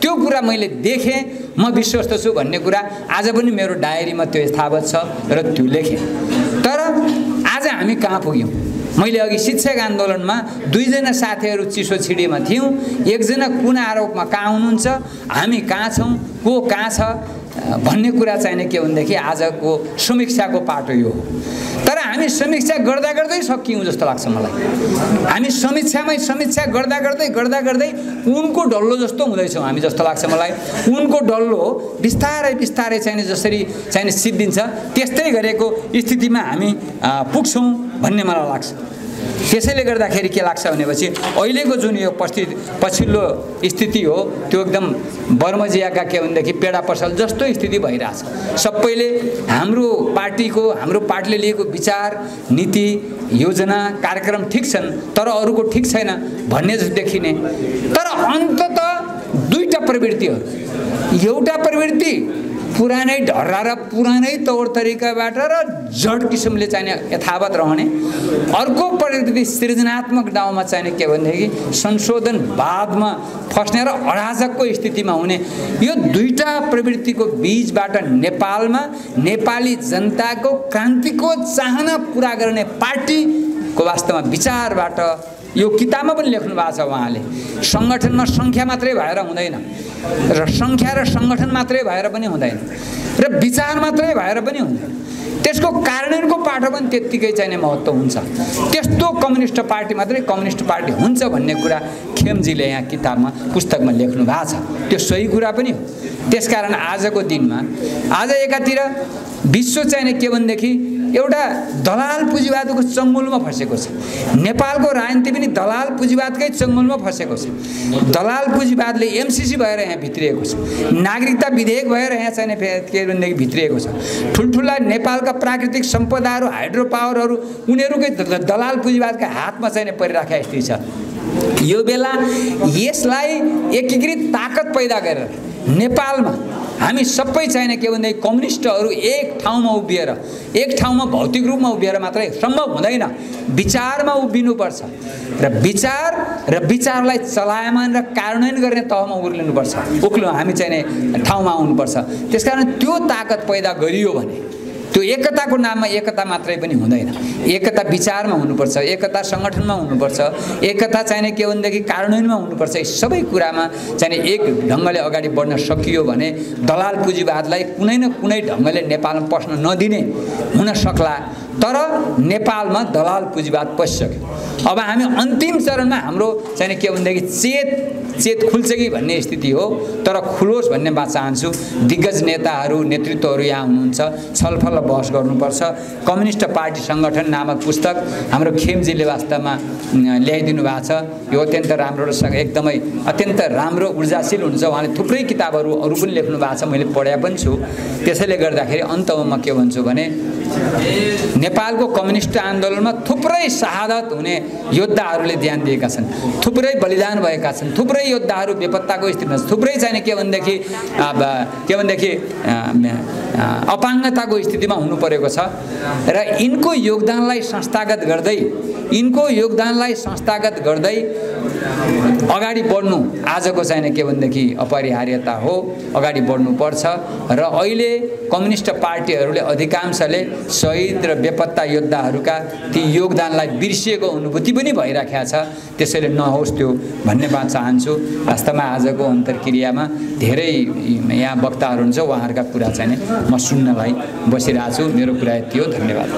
त्यो कुरा मैले देखेँ। म विश्वस्त छु भन्ने कुरा आज पनि मेरो डायरीमा त्यो यथावत छ र त्यो लेखेँ। तर आज हामी कहाँ पुग्यौँ? मैले अघि शिक्षक आन्दोलनमा दुईजना साथीहरू चिसो छिडीमा थियौँ। एकजना कुन आरोपमा कहाँ हुनुहुन्छ हामी कहाँ छौँ को कहाँ छ भन्ने कुरा चाहिने के भनेदेखि आजको समीक्षाको पाटो यो हो। तर हामी समीक्षा गर्दा गर्दै सकियौँ जस्तो लाग्छ मलाई। हामी समीक्षामै समीक्षा गर्दा गर्दै गर्दा गर्दै उनको डल्लो जस्तो हुँदैछौँ हामी जस्तो लाग्छ मलाई। उनको डल्लो बिस्तारै बिस्तारै चाहिने जसरी चाहिने सिद्धिन्छ त्यस्तै गरेको स्थितिमा हामी पुग्छौँ। भन्ने मलाई लाग्छ। त्यसैले गर्दाखेरि के लाग्छ भनेपछि अहिलेको जुन यो पछि पछिल्लो स्थिति हो त्यो एकदम बर्मजियाका के भनेदेखि पेडा पसल जस्तो स्थिति भइरहेछ। सबैले हाम्रो पार्टीको हाम्रो पार्टीले लिएको विचार नीति योजना कार्यक्रम ठिक छन् तर अरूको ठिक छैन भन्ने जस्तो देखिने। तर अन्तत दुईवटा प्रवृत्तिहरू। एउटा प्रवृत्ति पुरानै ढर्रा र पुरानै तौर तरिकाबाट र जड किसिमले चाहिने यथावत रहने अर्को प्रवृत्ति सृजनात्मक डाउमा चाहिने के भनेदेखि संशोधनवादमा फस्ने र अराजकको स्थितिमा हुने। यो दुईवटा प्रवृत्तिको बिचबाट नेपालमा नेपाली जनताको क्रान्तिको चाहना पुरा गर्ने पार्टीको वास्तवमा विचारबाट यो किताबमा पनि लेख्नु भएको छ उहाँले। सङ्गठनमा सङ्ख्या मात्रै भएर हुँदैन। र सङ्ख्या र सङ्गठन मात्रै भएर पनि हुँदैन। र विचार मात्रै भएर पनि हुँदैन। त्यसको कार्यान्वयनको पाठो पनि त्यत्तिकै चाहिने महत्त्व हुन्छ। त्यस्तो कम्युनिस्ट पार्टी मात्रै कम्युनिस्ट पार्टी हुन्छ भन्ने कुरा खेमजीले यहाँ किताबमा पुस्तकमा लेख्नु भएको छ। त्यो सही कुरा पनि हो। त्यसकारण आजको दिनमा आज एकातिर विश्व चाहिने के भनेदेखि एउटा दलाल पुँजीवादको चङ्गुलमा फँसेको छ। नेपालको राजनीति पनि दलाल पुँजीवादकै चङ्गुलमा फँसेको छ। दलाल पुँजीवादले एमसिसी भएर यहाँ भित्रिएको छ। नागरिकता विधेयक भएर यहाँ चाहिँ के भनेदेखि भित्रिएको छ। ठुल्ठुला नेपालका प्राकृतिक सम्पदाहरू हाइड्रो पावरहरू उनीहरूकै दलाल पुँजीवादका हातमा चाहिँ परिराखेका स्थिति छ। यो बेला यसलाई एकीकृत ताकत पैदा गरेर नेपालमा हामी सबै चाहिने के भन्दाखेरि कम्युनिस्टहरू एक ठाउँमा उभिएर एक ठाउँमा भौतिक रूपमा उभिएर मात्रै सम्भव हुँदैन। विचारमा उभिनुपर्छ। र विचार र विचारलाई चलायमान र कार्यान्वयन गर्ने तहमा उर्लिनुपर्छ। उक्लो हामी चाहिने ठाउँमा आउनुपर्छ। त्यस कारण त्यो ताकत पैदा गरियो भने त्यो एकताको नाममा एकता मात्रै पनि हुँदैन। एकता विचारमा हुनुपर्छ एकता सङ्गठनमा हुनुपर्छ एकता चाहिने के भनेदेखि कार्यान्वयनमा हुनुपर्छ यी सबै कुरामा चाहिने एक ढङ्गले अगाडि बढ्न सकियो भने दलाल पुँजीवादलाई कुनै न कुनै ढङ्गले नेपालमा पस्न नदिने हुन सक्ला। तर नेपालमा दलाल पुँजीवाद पसिसक्यो अब हामी अन्तिम चरणमा हाम्रो चाहिँ के भनेदेखि चेत चेत खुल्छ कि भन्ने स्थिति हो तर खुलोस् भन्ने बात चाहन्छु। दिग्गज नेताहरू नेतृत्वहरू यहाँ हुनुहुन्छ छलफल बहस गर्नुपर्छ। कम्युनिस्ट पार्टी सङ्गठन नामक पुस्तक हाम्रो खेमजीले वास्तवमा ल्याइदिनु भएको छ। यो अत्यन्त राम्रो र एकदमै अत्यन्त राम्रो ऊर्जाशील हुन्छ उहाँले थुप्रै किताबहरू अरू पनि लेख्नु भएको छ मैले पढाए पनि छु। त्यसैले गर्दाखेरि अन्तमा म के भन्छु भने नेपालको कम्युनिस्ट आन्दोलनमा थुप्रै शहादत हुने योद्धाहरूले ध्यान दिएका छन्। थुप्रै बलिदान भएका छन्। थुप्रै योद्धाहरू बेपत्ताको स्थितिमा थुप्रै चाहिने के भनेदेखि के भनेदेखि अपाङ्गताको स्थितिमा हुनु परेको छ। र यिनको योगदानलाई संस्थागत गर्दै यिनको योगदानलाई संस्थागत गर्दै अगाडि बढ्नु आजको चाहिने के भनेदेखि अपरिहार्यता हो। अगाडि बढ्नुपर्छ र अहिले कम्युनिस्ट पार्टीहरूले अधिकांशले शहीद र बेपत्ता योद्धाहरूका ती योगदानलाई बिर्सिएको अनुभूति पनि भइराखेको छ। त्यसैले नहोस् त्यो भन्ने बात चाहन्छु। वास्तवमा आजको अन्तर्क्रियामा धेरै यहाँ वक्ताहरू हुन्छ उहाँहरूका कुरा चाहिँ म सुन्नलाई बसिरहेको छु मेरो कुरा यति हो। धन्यवाद।